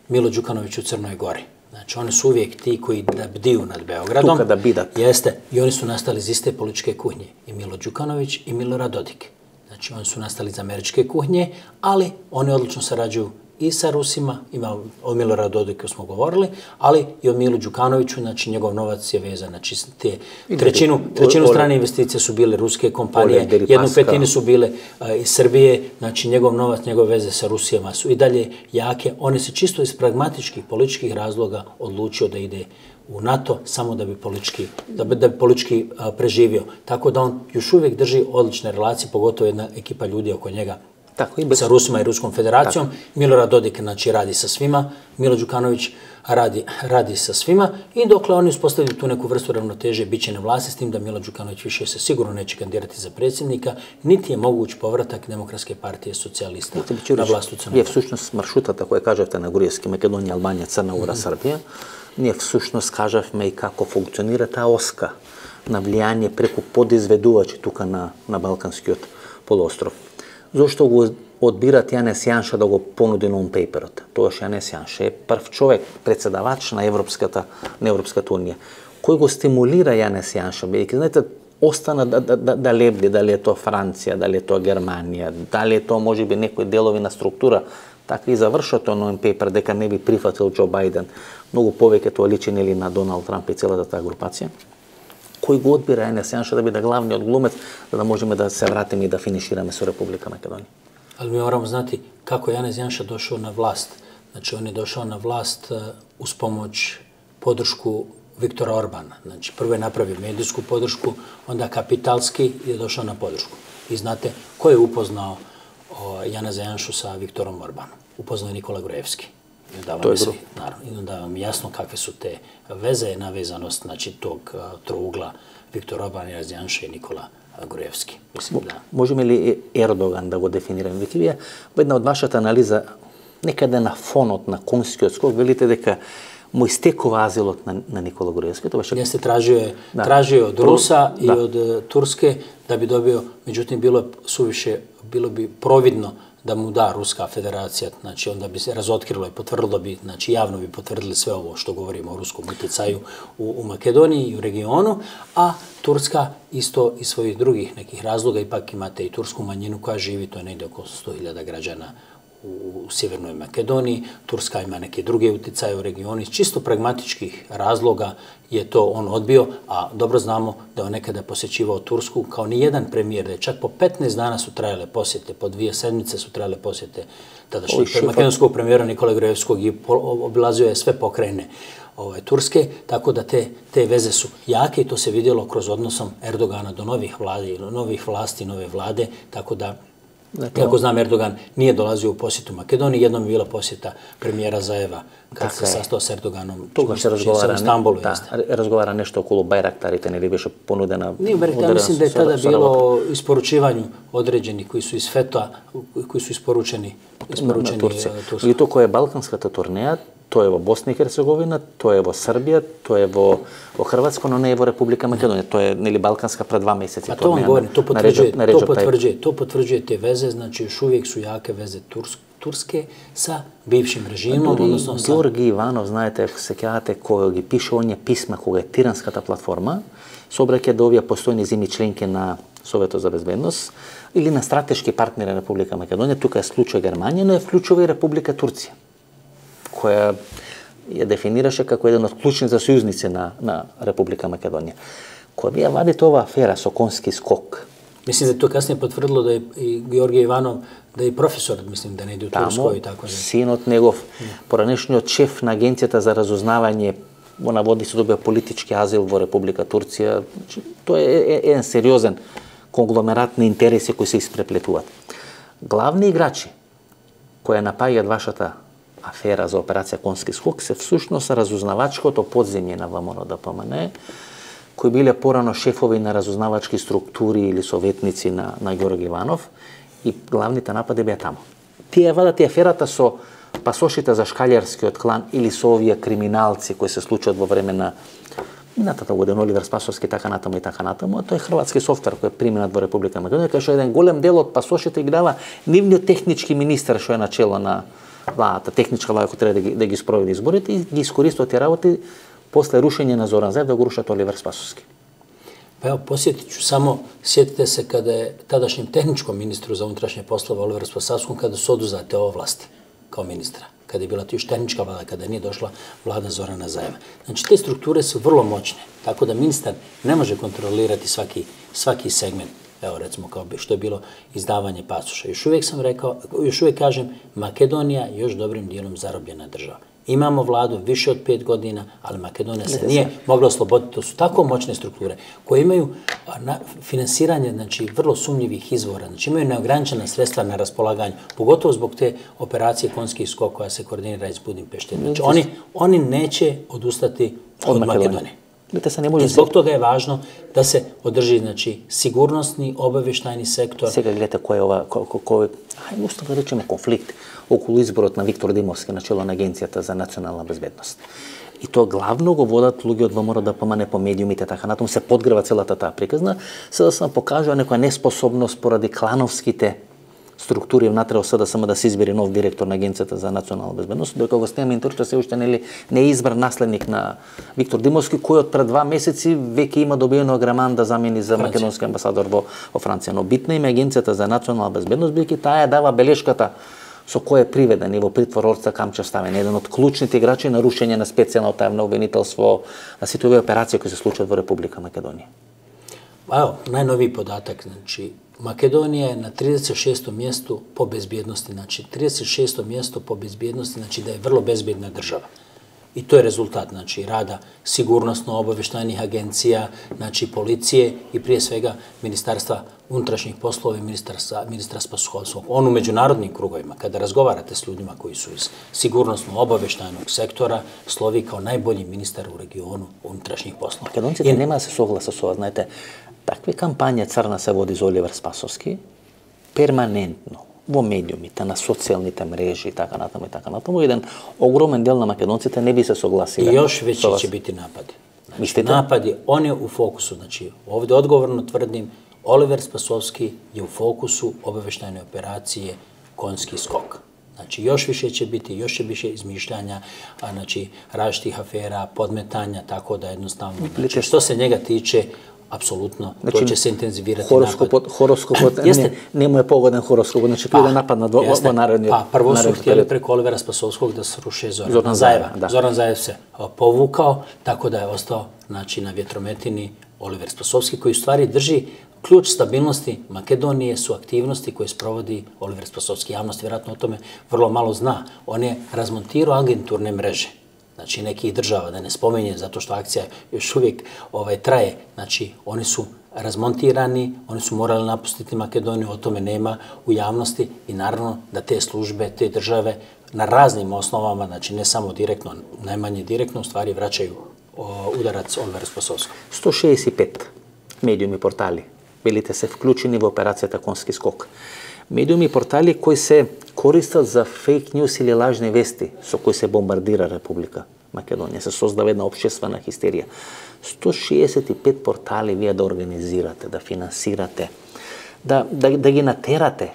Milo Đukanović u Crnoj Gori. Znači, oni su uvijek ti koji da bdiju nad Beogradom. Tu kada bidat. Jeste. I oni su nastali iz iste političke kuhnje. I Milo Đukanović i Milo Radodik. Znači, oni su nastali iz američke kuhnje, ali oni odlično sarađuju i sa Rusima, ima o Miloradu Dodiku smo govorili, ali i o Milu Đukanoviću, znači njegov novac je vezan, znači te trećinu, trećinu strane investicije su bile ruske kompanije, jednu petinu su bile uh, iz Srbije, znači njegov novac, njegove veze sa Rusijama su i dalje jake. One se čisto iz pragmatičkih, političkih razloga odlučio da ide u NATO samo da bi politički, da bi, da bi politički uh, preživio. Tako da on još uvijek drži odlične relacije, pogotovo jedna ekipa ljudi oko njega Тако и без... Са Русима и Руском Федерацијом. Така. Милорад Додик значи, ради со свима, Мило Ѓукановиќ ради, ради со свима и докле они успоставили ту неку врсту равнотеже биќе на власт, с тим да Мило Ѓукановиќ више се сигурно неќе кандидирати за председника, нити е могуќ повратак Демократске партија социјалиста на власт у Црна Гора. всушност маршрутата која кажавте на Гуриевски, Македонија, Албанија, Црна Гора, mm -hmm. Србија, ние всушност кажавме и како функционира таа оска на влијание преку подизведувачи тука на, на Балканскиот полуостров зошто го одбират Јанес Јанша да го понуди на пейперот. што Јанес Јанша е прв човек, председавач на Европската, на Европската Унија. Кој го стимулира Јанес Јанша, бидејќи, знаете, остана да, да, да, да лебди, дали е тоа Франција, дали е тоа Германија, дали е тоа може би некои делови на структура, така и завршат тој ноен пейпер дека не би прифатил Џо Бајден. Многу повеќе тоа личи нели на Доналд Трамп и целата таа групација. Koji god bi Enes Janša da bi da glavni odglumec, da, možemo da se vratimo i da finiširamo sa Republika Makedonija. Ali mi moramo znati kako je Janez Janša došao na vlast. Znači, on je došao na vlast uh, uz pomoć podršku Viktora Orbana. Znači, prvo je napravio medijsku podršku, onda kapitalski je došao na podršku. I znate, ko je upoznao o, Janeza Janšu sa Viktorom Orbanom? Upoznao je Nikola Grujevski. Тоа е си, наравно, и давам јасно какви су те везе и навезаност значи, тог троугла Виктор Орбан, Јазјанша и Никола Груевски. Мислим, да. Можеме ли Ердоган да го дефинираме? Веќе вие во една од вашата анализа некаде на фонот на конскиот скок велите дека му истекува азилот на, на Никола Груевски. Тоа беше... Не се тражио, да. тражио од Руса да. и од Турске да би добио, меѓутоа било сувише, било би провидно da mu da Ruska federacija, znači onda bi se razotkrilo i potvrdilo bi, znači javno bi potvrdili sve ovo što govorimo o ruskom utjecaju u, u Makedoniji i u regionu, a Turska isto iz svojih drugih nekih razloga, ipak imate i tursku manjinu koja živi, to je negdje oko 100.000 građana u Sjevernoj Makedoniji. Turska ima neke druge utjecaje u regionu. Iz čisto pragmatičkih razloga je to on odbio, a dobro znamo da je on nekada posjećivao Tursku kao ni jedan premijer, da je čak po 15 dana su trajale posjete, po dvije sedmice su trajale posjete tadašnjeg makedonskog premijera Nikola Grojevskog i obilazio je sve pokrajine ovaj, Turske, tako da te, te veze su jake i to se vidjelo kroz odnosom Erdogana do novih vladi, novih vlasti, nove vlade, tako da Dakle, Kako znam, Erdogan nije dolazio u posjetu Makedoniji, jednom je bila posjeta premijera Zajeva Така така како се састоа со Ердоганом. Тогаш се разговара, Стамбул, да, разговара нешто околу Байрактарите, нели беше понудена. Не, Байрактар мислам дека тада било испоручивању одредени кои су из кои су испоручени, испоручени на, на Турција. Турска. И тоа која е балканската турнеја, тоа е во Босна и Херцеговина, тоа е во Србија, тоа е во, во Хрватска, но не е во Република Македонија. Тоа е нели балканска пред два месеци. А тоа вам тоа потврđuje, тоа потврđuje, тоа потврđuje те везе, значи уште увек су јаке везе Турска Турске са бившим режимом, Дори, односно са... Георги Иванов, знаете, ако се кејате, кој ги пише оние писма кога е Тиранската платформа, собраке до да овие постојни земји членки на Советот за безбедност или на стратешки партнери на Република Македонија, тука е случај Германија, но е вклучува и Република Турција, која ја дефинираше како еден од клучните сојузници на, на Република Македонија. Кога вие вадите оваа афера со конски скок, Мислим да тоа касније потврдило да е и Георги Иванов да е професор, мислим да не иде у Турско и да тако. Синот негов, поранешниот шеф на агенцијата за разузнавање во наводи се добија политички азил во Република Турција. Значи, тоа е еден сериозен конгломерат на интереси кои се испреплетуваат. Главни играчи кои напаѓаат вашата афера за операција Конски скок се всушност разузнавачкото подземје на ВМРО ДПМН, да кои биле порано шефови на разузнавачки структури или советници на, на Георги Иванов и главните напади беа таму. Тие вадат и аферата со пасошите за шкалјарскиот клан или со овие криминалци кои се случуваат во време на минатата година Оливер Спасовски така натаму и така натаму, тој е хрватски софтвер кој е применат во Република Македонија, кај што еден голем дел од пасошите ги дава нивниот технички министер што е начело на владата, техничка влада која треба да ги, да ги спроведе изборите и ги искористува тие работи posle rušenja na Zoran Zajev, da ga ruša to Oliver Spasovski. Pa evo, posjetit ću samo, sjetite se kada je tadašnjem tehničkom ministru za unutrašnje poslove Oliveru Spasovskom, kada su oduzate ovlasti kao ministra kada je bila tu još tehnička vlada, kada nije došla vlada Zorana Zajeva. Znači, te strukture su vrlo moćne, tako da ministar ne može kontrolirati svaki, svaki segment, evo recimo, kao bi, što je bilo izdavanje pasuša. Još uvijek sam rekao, još uvijek kažem, Makedonija još dobrim dijelom zarobljena država. Imamo vladu više od pet godina, ali Makedonija se nije mogla osloboditi. To su tako moćne strukture koje imaju na, finansiranje znači, vrlo sumnjivih izvora. Znači imaju neograničena sredstva na raspolaganju, pogotovo zbog te operacije konskih skok koja se koordinira iz Budimpešte. Znači, oni, oni neće odustati od, od Makedonije. Vidite, se ne može I zbog toga je važno da se održi znači, sigurnosni, obavještajni sektor. Svega gledajte ko je ova, ko, ko, ko, usto da rečemo konflikt okolo izborot na Viktor Dimovski na čelo na Agencijata za nacionalna bezbednost. I to glavno го водат луѓе од ВМРО да помане по медиумите, така на се подгрева целата таа приказна, се да се покажува некоја неспособност поради клановските структури внатре од СДСМ да се избери нов директор на Агенцијата за национална безбедност, додека го Стемен Турча се уште нели не е избран наследник на Виктор Димовски, кој од пред два месеци веќе има добиено граман да замени за Франција. македонски амбасадор во, во Франција. Но битна им Агенцијата за национална безбедност, бидејќи таа дава белешката со кој е приведен и во притвор Орца Камчев ставен, еден од клучните играчи на рушење на специјалното тајно обвинителство на сите овие операции кои се случат во Република Македонија? Па, Ао, најнови податак, значи, Македонија е на 36-то место по безбедности, значи 36-то место по безбедности, значи да е врло безбедна држава. I to je rezultat znači rada sigurnosno obavještajnih agencija, znači policije i prije svega ministarstva unutrašnjih poslova i ministra spasuhovstva. On u međunarodnim krugovima kada razgovarate s ljudima koji su iz sigurnosno obavještajnog sektora slovi kao najbolji ministar u regionu unutrašnjih poslova. Makedonci I... nema se soglasa s ova, znajte, Takve kampanje crna se vodi za Oliver Spasovski permanentno во медиумите, на социјалните мрежи и така натаму и така натаму, еден огромен дел на македонците не би се согласили. И још веќе ќе бити напади. Значи, напади, он е у фокусу. Значи, овде одговорно тврдим, Оливер Спасовски е у фокусу обавештајне операције конски скок. Значи, још више ќе бити, још ќе бише измишљања, а, значи, различитих афера, подметања, тако да едноставно, значи, што се njega тиче, apsolutno, znači, to će se intenzivirati horoskop, napad. Horoskop, [CLEARS THROAT] Jeste, ne, ne je pogodan horoskop, znači pa, napad na dvo, jeste, narodni Pa, prvo su htjeli preko Olivera Spasovskog da sruše Zoran, Zoran Zajeva. Da. Zoran Zajev se povukao, tako da je ostao znači, na vjetrometini Oliver Spasovski, koji u stvari drži ključ stabilnosti Makedonije su aktivnosti koje sprovodi Oliver Spasovski. Javnost vjerojatno o tome vrlo malo zna. On je razmontirao agenturne mreže znači nekih država, da ne spomenje, zato što akcija još uvijek ovaj, traje, znači oni su razmontirani, oni su morali napustiti Makedoniju, o tome nema u javnosti i naravno da te službe, te države na raznim osnovama, znači ne samo direktno, najmanje direktno, u stvari vraćaju o, udarac Olveru Sposovskog. 165 medijumi portali. Bilite se vključeni v operacijata Konski Медиуми и портали кои се користат за фейк ньюс или лажни вести со кои се бомбардира Република Македонија. Се создава една обществена хистерија. 165 портали вие да организирате, да финансирате, да, да, да ги натерате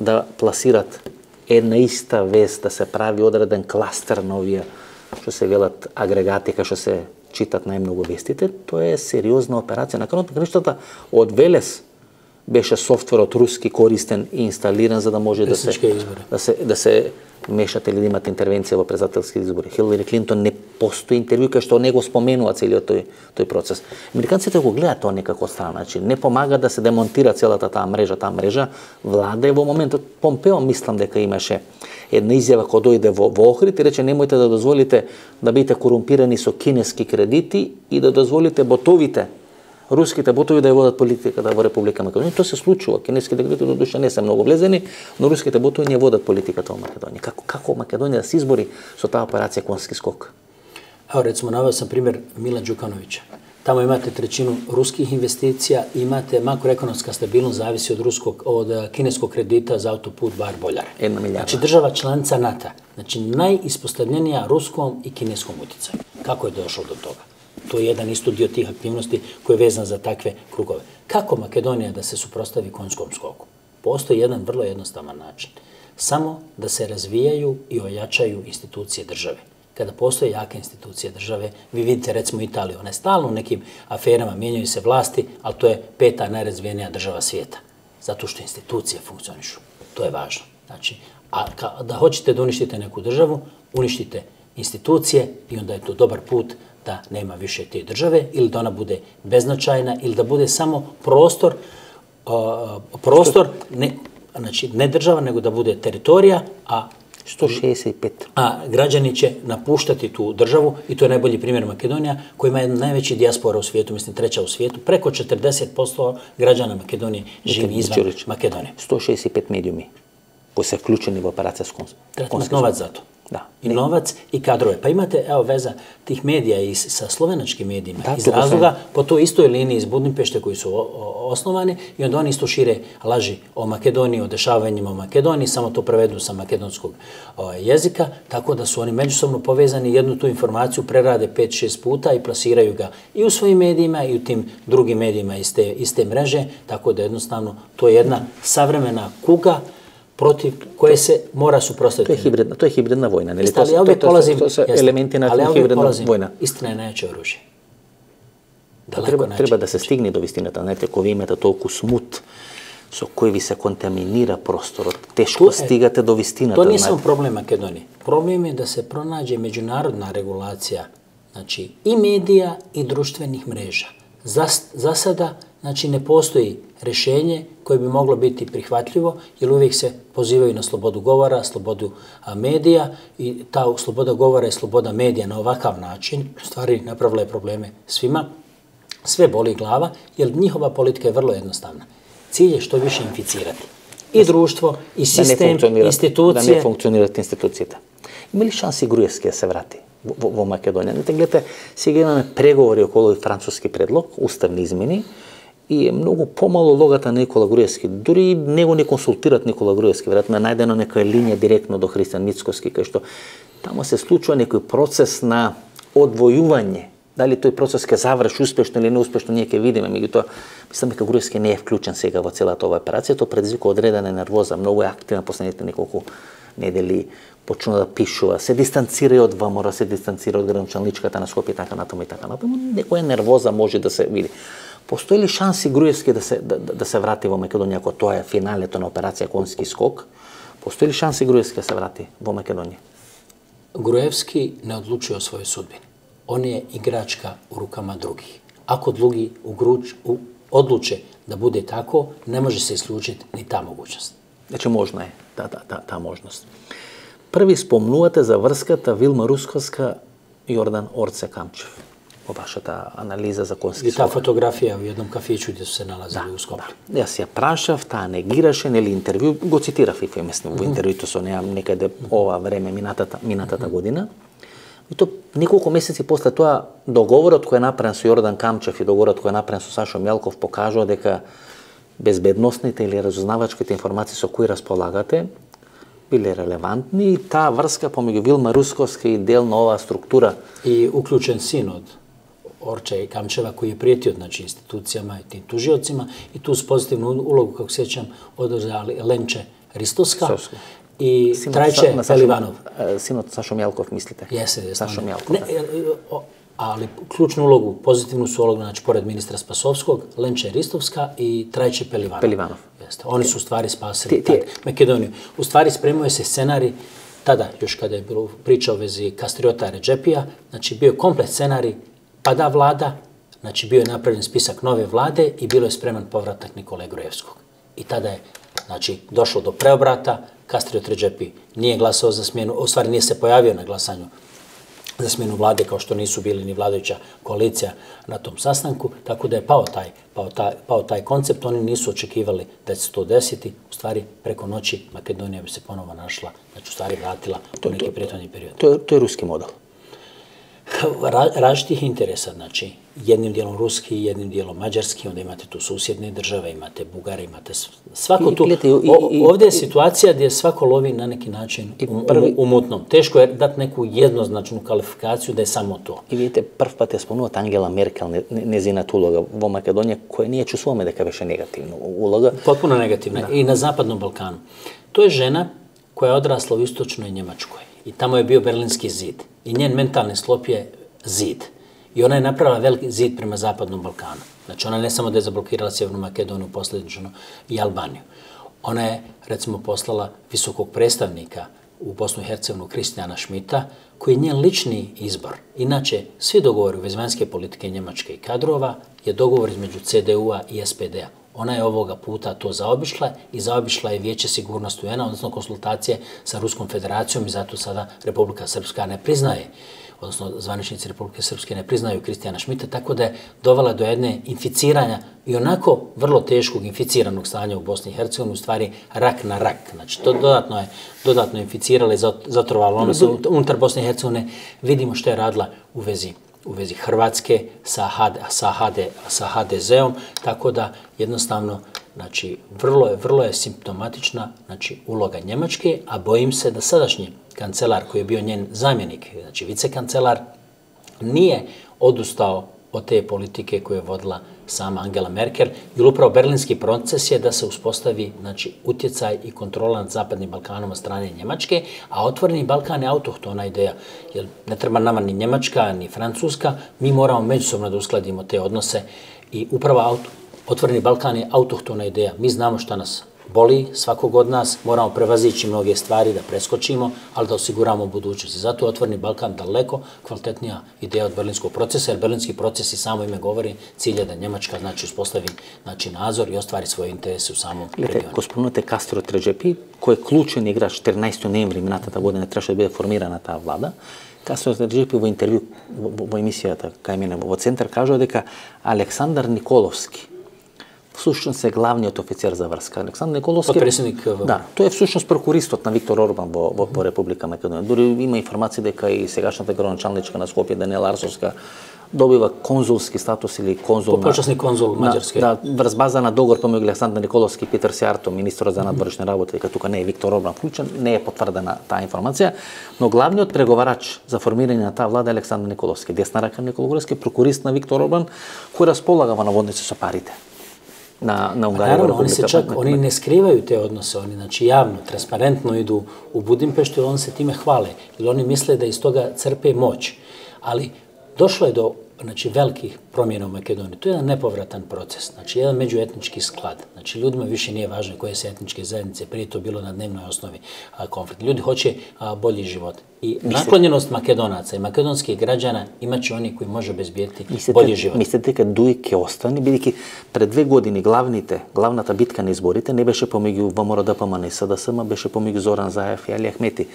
да пласират една иста вест, да се прави одреден кластер на овие што се велат агрегати, кај што се читат најмногу вестите, тоа е сериозна операција. На крајот на од Велес беше софтверот руски користен и инсталиран за да може да се, да се да се мешате или да имате интервенција во презателски избори. Хилари Клинтон не постои интервју кај што не го споменува целиот тој тој процес. Американците го гледаат тоа некако страна, значи не помага да се демонтира целата таа мрежа, таа мрежа влада е во моментот Помпео мислам дека имаше една изјава кога дојде во, во Охрид и рече немојте да дозволите да бидете корумпирани со кинески кредити и да дозволите ботовите руските ботови да ја водат политиката да во Република Македонија. Тоа се случува. Кинеските градите до душа не се многу влезени, но руските ботови не водат политиката во Македонија. Како, како Македонија да се избори со таа операција конски скок? Ао, рецмо, навел сам пример Милан Джукановича. Таму имате тречину руских инвестиција, имате макроекономска стабилност, зависи од руског, од кинеског кредита за автопут бар Болјар. Една милиарда. Значи држава членца НАТО. Значи најиспоставлjenija руском и кинеском утицај. Како е дошло до тога? To je jedan isto dio tih aktivnosti koji je vezan za takve krugove. Kako Makedonija da se suprostavi konjskom skoku? Postoji jedan vrlo jednostavan način. Samo da se razvijaju i ojačaju institucije države. Kada postoje jake institucije države, vi vidite recimo Italiju, ona je stalno u nekim aferama, mijenjaju se vlasti, ali to je peta najrazvijenija država svijeta. Zato što institucije funkcionišu. To je važno. Znači, a da hoćete da uništite neku državu, uništite institucije i onda je to dobar put da nema više te države ili da ona bude beznačajna ili da bude samo prostor uh, prostor ne znači ne država nego da bude teritorija a 165. A građani će napuštati tu državu i to je najbolji primjer Makedonija koja ima jedan najveći dijaspora u svijetu, mislim treća u svijetu. Preko 40% građana Makedonije živi izvan Makedonije. 165 medijumi koji se vključeni u operacija s Treba novac za to. Da. I novac i kadrove. Pa imate, evo, veza tih medija i sa slovenačkim medijima. Da, iz razloga, sam... po toj istoj liniji iz Budimpešte koji su o, o, osnovani i onda oni isto šire laži o Makedoniji, o dešavanjima o Makedoniji, samo to prevedu sa makedonskog o, jezika, tako da su oni međusobno povezani, jednu tu informaciju prerade 5-6 puta i plasiraju ga i u svojim medijima i u tim drugim medijima iz te, iz te mreže, tako da jednostavno to je jedna savremena kuga, против кое се мора супротивно. Тоа е хибридна, тоа е хибридна војна, нели? Тоа се полазим, тоа се елементи на хибридна војна. Истина е најче оружје. Па треба, треба да се стигне до вистината, знаете, кога имате толку смут со кој ви се контаминира просторот, тешко стигате до вистината. Тоа не е само проблем Македонија. Проблем е да се пронаѓе меѓународна регулација, значи и медија и друштвених мрежа. За, за сада, значи не постои za sada znači ne postoji rešenje koje bi moglo biti prihvatljivo, jer uvijek se pozivaju na slobodu govora, slobodu medija i ta sloboda govora i sloboda medija na ovakav način stvari napravila je probleme svima. Sve boli glava, jer njihova politika je vrlo jednostavna. Cilj je što više inficirati. I društvo, i sistem, da institucije. Da ne funkcionirati institucije. Ima li šansi Grujevske se vrati u Makedoniju? Gledajte, сега имаме преговори околу француски предлог, уставни измени, и е многу помало логата на Никола Груевски. Дури него не консултират Никола Груевски, веројатно е најдено некоја линија директно до Христијан Мицкоски, кај што тамо се случува некој процес на одвојување. Дали тој процес ќе заврши успешно или неуспешно, ние ќе видиме. Меѓутоа, мислам дека Груевски не е вклучен сега во целата оваа операција, тоа предизвика одредена нервоза, многу е активна последните неколку недели, почна да пишува, се дистанцира од ВМРО, се дистанцира од граничалничката на Скопје, така натаму и така натаму. Некоја нервоза може да се види. Постои ли шанси Груевски да се, да, да се врати во Македонија, ако тоа е финалето на операција Конски скок? Постои ли шанси Груевски да се врати во Македонија? Груевски не одлучува своје судбини. Он е играчка у рукама других. Ако други угруч, у, одлуче да буде тако, не може се исключити ни та могуćност. Значи, можна е та, та, та, та можност. Први спомнувате за врската Вилма Русковска Јордан Орце Камчев во вашата анализа за конски И та фотографија во едном кафејчу где се налазили да, у Скопје. Да. Јас ја прашав, таа негираше, нели интервју, го цитирав и фемесно во интервјуто со неа некаде ова време минатата минатата година. И то неколку месеци после тоа договорот кој е направен со Јордан Камчев и договорот кој е направен со Сашо Мјалков покажува дека безбедносните или разузнавачките информации со кои располагате биле релевантни и таа врска помеѓу Вилма Русковска и дел на оваа структура. И уклучен син Orče i Kamčeva koji je prijetio znači, institucijama i tim tužiocima i tu s pozitivnu ulogu, kako sjećam, odrezali Lenče Ristoska Sosko. i Simot, Trajče sa, Pelivanov. E, Sinot Sašom Jelkov, mislite? Jeste, jeste. Sašom Jelkov. Ne, e, ali ključnu ulogu, pozitivnu su ulogu, znači pored ministra Spasovskog, Lenče Ristovska i Trajče Pelivanov. Pelivanov. Jeste. Oni su u stvari spasili ti, ti. Makedoniju. U stvari spremuje se scenarij tada, još kada je bilo priča o vezi Kastriota Ređepija, znači bio komplet scenarij pada vlada, znači bio je napravljen spisak nove vlade i bilo je spreman povratak Nikole Grujevskog. I tada je, znači, došlo do preobrata, Kastriot Ređepi nije glasao za smjenu, u stvari nije se pojavio na glasanju za smjenu vlade kao što nisu bili ni vladajuća koalicija na tom sastanku, tako da je pao taj, pao taj, pao taj koncept. Oni nisu očekivali da će se to desiti. U stvari, preko noći Makedonija bi se ponovo našla, znači u stvari vratila u neki prijetovni period. To je, to je ruski model ra, različitih interesa, znači jednim dijelom ruski, jednim dijelom mađarski, onda imate tu susjedne države, imate Bugare, imate svako tu. I, i, ovdje je situacija gdje svako lovi na neki način u, prvi, u, mutnom. Teško je dati neku jednoznačnu kvalifikaciju da je samo to. I vidite, prv pat je spomenuo Angela Merkel, ne, nezina tu uloga u Makedonije, koja nije ču svome da kaže više negativnu uloga. Potpuno negativna. Da. I na Zapadnom Balkanu. To je žena koja je odrasla u istočnoj Njemačkoj. I tamo je bio Berlinski zid. I njen mentalni slop je zid. I ona je napravila veliki zid prema Zapadnom Balkanu. Znači ona ne samo da je zablokirala Sjevernu Makedoniju, posljednično i Albaniju. Ona je, recimo, poslala visokog predstavnika u Bosnu i Hercegovinu Kristijana Šmita, koji je njen lični izbor. Inače, svi dogovori u vezvanske politike Njemačke i kadrova je dogovor između CDU-a i SPD-a ona je ovoga puta to zaobišla i zaobišla je vijeće sigurnosti UN-a, odnosno konsultacije sa Ruskom federacijom i zato sada Republika Srpska ne priznaje odnosno zvaničnici Republike Srpske ne priznaju Kristijana Šmita, tako da je dovala do jedne inficiranja i onako vrlo teškog inficiranog stanja u Bosni i Hercegovini, u stvari rak na rak. Znači, to dodatno je dodatno inficirala i zatrovalo ono se unutar Bosne i Hercegovine. Vidimo što je radila u vezi u vezi Hrvatske sa, HD, sa, HD, sa HDZ-om, tako da jednostavno znači, vrlo je, vrlo je simptomatična znači, uloga Njemačke, a bojim se da sadašnji kancelar koji je bio njen zamjenik, znači vicekancelar, nije odustao od te politike koje je vodila sama Angela Merkel, jer upravo berlinski proces je da se uspostavi znači, utjecaj i kontrola nad Zapadnim Balkanom od strane Njemačke, a otvoreni Balkan je autohtona ideja, jer ne treba nama ni Njemačka, ni Francuska, mi moramo međusobno da uskladimo te odnose i upravo auto, otvoreni Balkan je autohtona ideja. Mi znamo šta nas боли сваког од нас, морамо превазичи многе ствари да прескочимо, али да осигурамо будуќност. И затоа отворни Балкан далеко квалитетнија идеја од берлинскog процес, ер берлински процес и само име говори циља да Немачка значи успостави значи надзор и оствари своји интереси у самом региону. Госпомнате Кастро Треджепи, кој е клучен играч 14 ноември минатата година требаше да биде формирана таа влада, Касо Зерджипи во интервју во, во емисијата кај мене во центар кажува дека Александар Николовски всушност е главниот офицер за врска. Александр Николовски. Подпредседник Да, тој е всушност прокуристот на Виктор Орбан во, во, во Република Македонија. Дури има информации дека и сегашната градоначалничка на Скопје Даниела Арсовска добива конзулски статус или конзул почесни конзул маđarски. Да, врз база на договор помеѓу Александр Николовски и Питер Сиарто, министрот за надворешни работи, дека тука не е Виктор Орбан вклучен, не е потврдена таа информација, но главниот преговарач за формирање на таа влада е Александр Николовски, десна рака Николовски, прокурист на Виктор Орбан, кој располага во наводници со парите na, na Ungariju. Naravno, oni se čak, oni ne skrivaju te odnose, oni znači javno, transparentno idu u Budimpeštu i oni se time hvale, jer oni misle da iz toga crpe moć. Ali došlo je do значи велики промени во Македонија. Тоа е еден неповратен процес, значи еден меѓуетнички склад. Значи луѓето више не е важно кои се етнички заедници, пред тоа било на дневна основи а, конфликт. Луѓе хоче а, болji живот. И наклоненост македонаца и македонски граѓана имаче они кои може обезбиети бољи живот. Мислите дека дуј ке остане бидејќи пред две години главните главната битка на изборите не беше помеѓу ВМРО ДПМН и СДСМ, беше помеѓу Зоран Заев и Али Ахмети.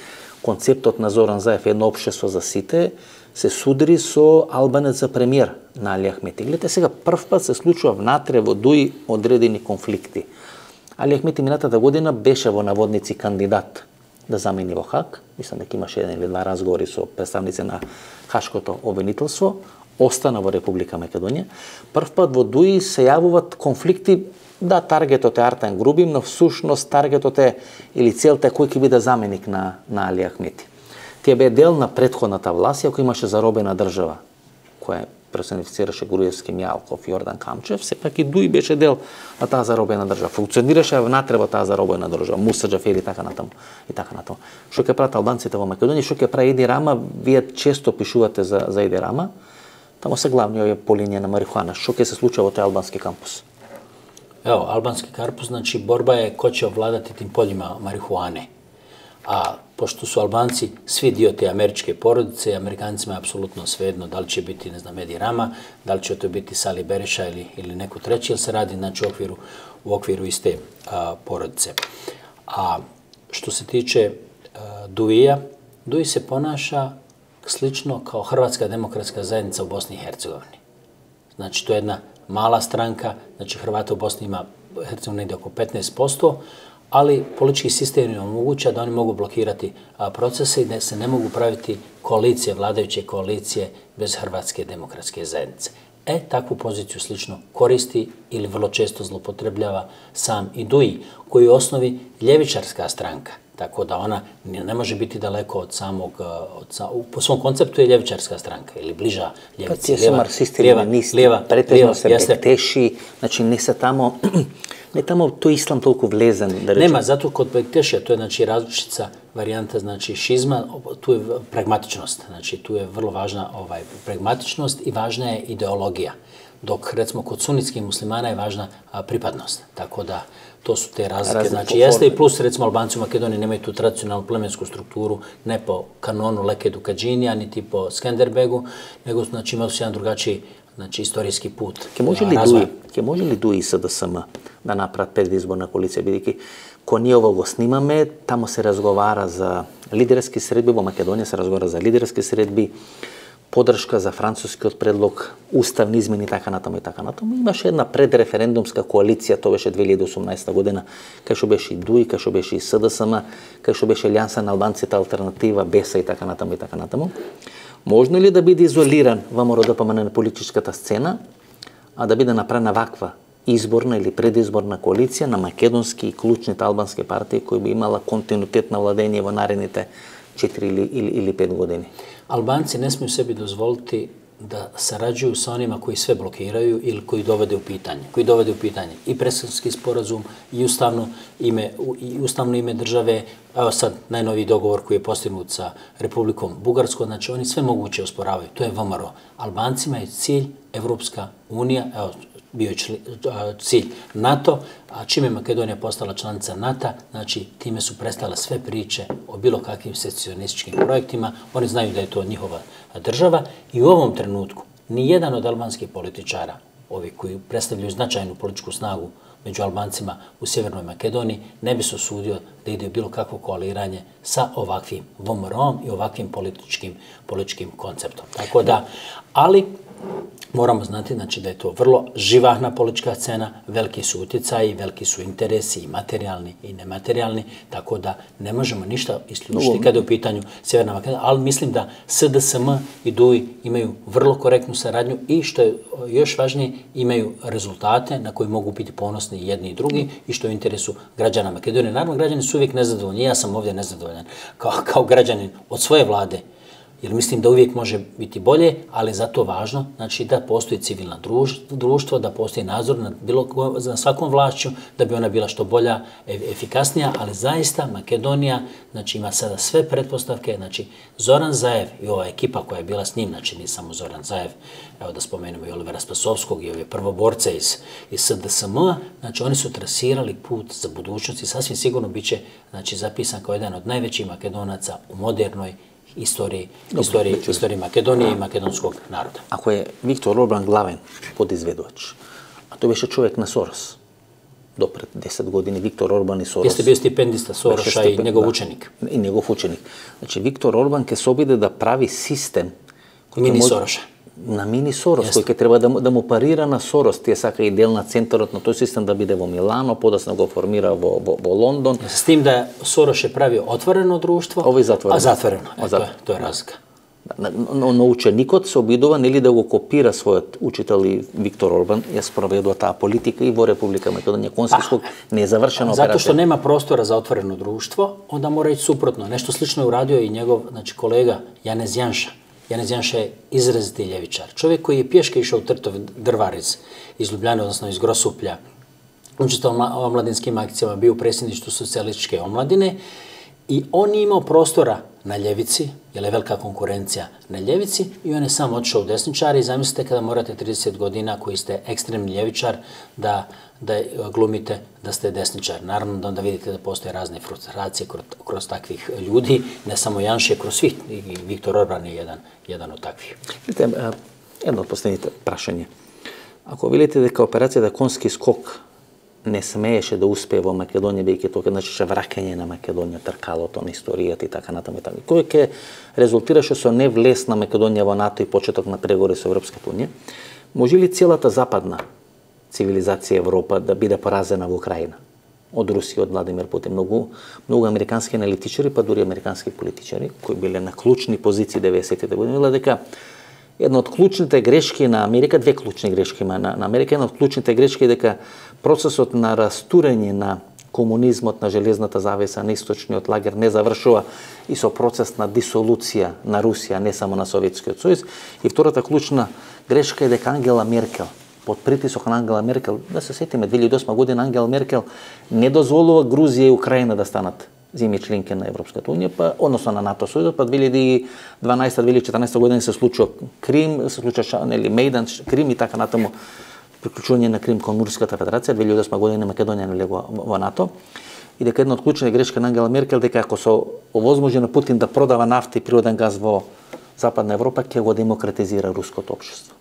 Концептот на Зоран Заев е едно општество за сите, се судри со албанец за премиер на Али Ахмети. Гледате сега, прв пат се случува внатре во дуи одредени конфликти. Али Ахмети минатата година беше во наводници кандидат да замени во Хак. Мислам дека имаше еден или два разговори со представници на Хашкото обвинителство. Остана во Република Македонија. Прв пат во Дуи се јавуваат конфликти Да, таргетот е Артан Грубим, но всушност таргетот е или целта е кој ќе биде заменик на, на Али Ахмети тие бе дел на предходната власт, ако имаше заробена држава, која персонифицираше Груевски Мјалков, Јордан Камчев, сепак и Дуи беше дел на таа заробена држава. Функционираше внатре во таа заробена држава, Муса Джафери и така натаму. И така натаму. Што ќе прават албанците во Македонија, што ќе прави Еди Рама, вие често пишувате за, за Еди Рама, тамо се главни овие по линија на марихуана. Што ќе се случува во тој албански кампус? Ево, албански кампус, значи борба е кој ќе овладати тим полима марихуане. A pošto su Albanci svi dio te američke porodice, Amerikancima je apsolutno svejedno da li će biti, ne znam, Edi Rama, da li će to biti Sali Bereša ili, ili neko treći, ili se radi znači, u, okviru, u okviru iste a, porodice. A što se tiče a, Duija, Duji se ponaša slično kao Hrvatska demokratska zajednica u Bosni i Hercegovini. Znači, to je jedna mala stranka, znači Hrvata u Bosni ima Hercegovini oko 15%, ali politički sistem im omoguća da oni mogu blokirati a, procese i da se ne mogu praviti koalicije, vladajuće koalicije bez Hrvatske demokratske zajednice. E, takvu poziciju slično koristi ili vrlo često zlopotrebljava sam i Duji, koji je u osnovi ljevičarska stranka. Tako da ona ne može biti daleko od samog, od sa, po svom konceptu je ljevičarska stranka ili bliža ljevici. Pa ti su marksisti, lijeva, lijeva, lijeva, se jeste. tekteši, znači ne se tamo [CLEARS THROAT] ne tamo to islam toliko vlezan da rečem. Nema, zato kod Bektešija to je znači različica varijanta znači šizma, tu je pragmatičnost, znači tu je vrlo važna ovaj pragmatičnost i važna je ideologija. Dok recimo kod sunitskih muslimana je važna a, pripadnost. Tako da to su te razlike. Razlik znači jeste i plus recimo Albanci u Makedoniji nemaju tu tradicionalnu plemensku strukturu ne po kanonu Lekedu Kadžinija, niti po Skenderbegu, nego znači imali su jedan drugačiji znači, istorijski put Ке може ли дуи, ке може ли дуи СДСМ да направат предизборна коалиција, бидејќи ко ние ово го снимаме, тамо се разговара за лидерски средби, во Македонија се разговара за лидерски средби, подршка за францускиот предлог, уставни измени така натаму и така натаму. Имаше една предреферендумска коалиција, тоа беше 2018 година, кај што беше и ДУИ, кај што беше и СДСМ, кај што беше Алијанса на албанците алтернатива, БЕСА и така натаму и така натаму. Можно ли да биде изолиран во МРДПМН да на политичката сцена, а да биде направена ваква изборна или предизборна коалиција на македонски и клучните албански партии кои би имала континуитет на владење во наредните 4 или, или, или 5 години? Albanci ne smiju sebi dozvoliti da sarađuju sa onima koji sve blokiraju ili koji dovode u pitanje. Koji dovode u pitanje i presudski sporazum i ustavno ime, i ustavno ime države. Evo sad najnoviji dogovor koji je postignut sa Republikom Bugarsko, znači oni sve moguće osporavaju. To je VMRO. Albancima je cilj Evropska unija, evo bio je cilj NATO, a čime je Makedonija postala članica NATO, znači time su prestale sve priče o bilo kakvim secesionističkim projektima, oni znaju da je to njihova država i u ovom trenutku ni jedan od albanskih političara, ovi koji predstavljaju značajnu političku snagu među Albancima u Sjevernoj Makedoniji, ne bi se osudio da ide bilo kakvo koaliranje sa ovakvim VMRO-om i ovakvim političkim, političkim konceptom. Tako da, ali moramo znati znači, da je to vrlo živahna politička scena, veliki su utjecaji, veliki su interesi i materijalni i nematerijalni, tako da ne možemo ništa isključiti kada je u pitanju Sjeverna Makedonija, ali mislim da SDSM i DUI imaju vrlo korektnu saradnju i što je još važnije, imaju rezultate na koji mogu biti ponosni jedni i drugi i što je u interesu građana Makedonije. Naravno, građani su uvijek nezadovoljni, ja sam ovdje nezadovoljan kao, kao građanin od svoje vlade, jer mislim da uvijek može biti bolje, ali zato važno znači da postoji civilno društvo, da postoji nadzor na, bilo, na svakom vlašću, da bi ona bila što bolja, e, efikasnija, ali zaista Makedonija znači, ima sada sve pretpostavke, znači Zoran Zajev i ova ekipa koja je bila s njim, znači nije samo Zoran Zajev, evo da spomenemo i Olivera Spasovskog i ove prvoborce iz, iz SDSM, znači oni su trasirali put za budućnost i sasvim sigurno bit će znači, zapisan kao jedan od najvećih makedonaca u modernoj историја историја историја Македонија и македонског народа. Ако е Виктор Орбан главен подизведувач, а тој беше човек на Сорос, до пред 10 години Виктор Орбан и Сорос. Јесте бил стипендиста Сороса стипен... и негов ученик. И негов ученик. Значи Виктор Орбан ќе се обиде да прави систем кој мини може... Сороша на мини Сорос, Јест. кој ќе треба да, да му парира на Сорос, тие сака и дел на центарот на тој систем да биде во Милано, подосно го формира во, во, во Лондон. С тим да Сорос е прави отворено друштво, Ово затворено. а затворено. Е, тоа, тоа е разлика. Но, но ученикот се обидува нели да го копира својот учител и Виктор Орбан, ја спроведува таа политика и во Република Македонија. Конски скок не е завршена операција. Затоа што нема простора за отворено друштво, онда мора и супротно. Нешто слично е урадио и негов значи, колега Јанез Јанша Janez Janša je izraziti ljevičar. Čovjek koji je pješke išao u Trtov drvarec iz, Ljubljane, odnosno iz Grosuplja, učestvo o omladinskim akcijama, bio u predsjedništvu socijalističke omladine i on je imao prostora na ljevici, jer je velika konkurencija na ljevici, i on je sam otišao u desničar i zamislite kada morate 30 godina koji ste ekstremni ljevičar da, да глумите да сте десничар. Наравно да, да видите да постоје разни фрустрации кроз, кроз таквих луѓи, не само Јанше, кроз свих, и Виктор Орбан е еден, еден од такви. Видите, едно од последните прашања. Ако велите дека операцијата конски скок не смееше да успее во Македонија, бидејќи тоа значеше вракење на Македонија, тркалото на историјата и така натаму и така. Кој ке резултираше со невлез на Македонија во НАТО и почеток на преговори со Европската унија, може ли целата западна цивилизација Европа да биде поразена во Украина? од Русија, од Владимир Путин. Многу, многу американски аналитичари, па дури американски политичари, кои биле на клучни позиции 90-те години, дека една од клучните грешки на Америка, две клучни грешки има на, на Америка, една од клучните грешки е дека процесот на растурење на комунизмот на железната завеса на источниот лагер не завршува и со процес на дисолуција на Русија, не само на Советскиот сојуз. И втората клучна грешка е дека Ангела Меркел под притисок на Ангела Меркел, да се сетиме 2008 година Ангела Меркел не дозволува Грузија и Украина да станат земји членки на Европската унија, па односно на НАТО сојузот, па 2012-2014 година се случува Крим, се случува нели Мејдан, Крим и така натаму приклучување на Крим кон Руската федерација 2008 година Македонија не легува во НАТО и дека една од клучните грешки на Ангела Меркел дека ако се овозможи на Путин да продава нафта и природен газ во Западна Европа, ќе го демократизира руското општество.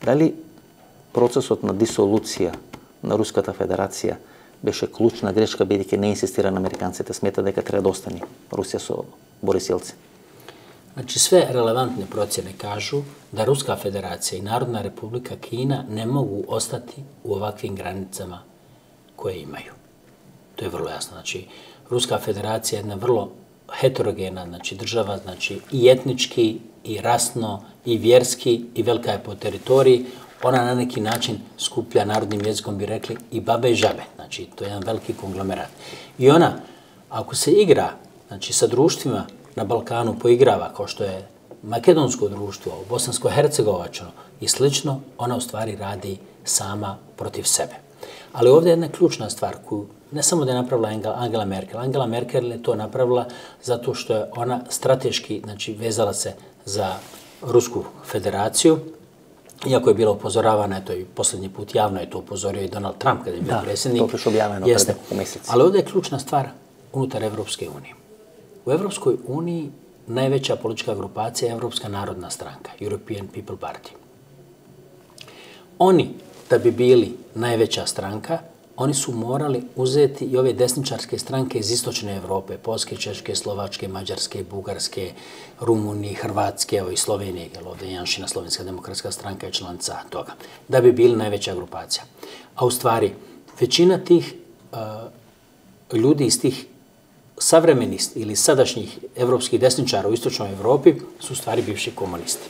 Дали процесот на дисолуција на Руската Федерација беше клучна грешка бидејќи не инсистира на американците, смета дека треба да остане Русија со Борис Јелцин. Значи све релевантни процени кажу да Руска Федерација и Народна Република Кина не могу остати у овакви границама кои имају. Тоа е врло јасно. Значи, Руска Федерација е една врло хетерогена, значи држава, значи и етнички и расно и vjerski, и velika е по teritoriji, Ona na neki način skuplja narodnim jezikom, bi rekli, i babe i žabe. Znači, to je jedan veliki konglomerat. I ona, ako se igra znači, sa društvima na Balkanu poigrava kao što je makedonsko društvo, bosansko-hercegovačno i slično, ona u stvari radi sama protiv sebe. Ali ovdje je jedna ključna stvar koju ne samo da je napravila Angela Merkel. Angela Merkel je to napravila zato što je ona strateški znači, vezala se za Rusku federaciju, iako je bila upozoravana, eto i posljednji put javno je to upozorio i Donald Trump kada je bio da, predsjednik. Da, to je objavljeno jeste. pred mjeseci. Ali ovdje je ključna stvar unutar Evropske unije. U Evropskoj uniji najveća politička grupacija je Evropska narodna stranka, European People Party. Oni, da bi bili najveća stranka, oni su morali uzeti i ove desničarske stranke iz istočne Evrope, Polske, Češke, Slovačke, Mađarske, Bugarske, Rumunije, Hrvatske, evo i Slovenije, jer ovdje je Janšina, Slovenska demokratska stranka je članca toga, da bi bili najveća grupacija. A u stvari, većina tih uh, ljudi iz tih savremenih ili sadašnjih evropskih desničara u istočnoj Evropi su stvari bivši komunisti.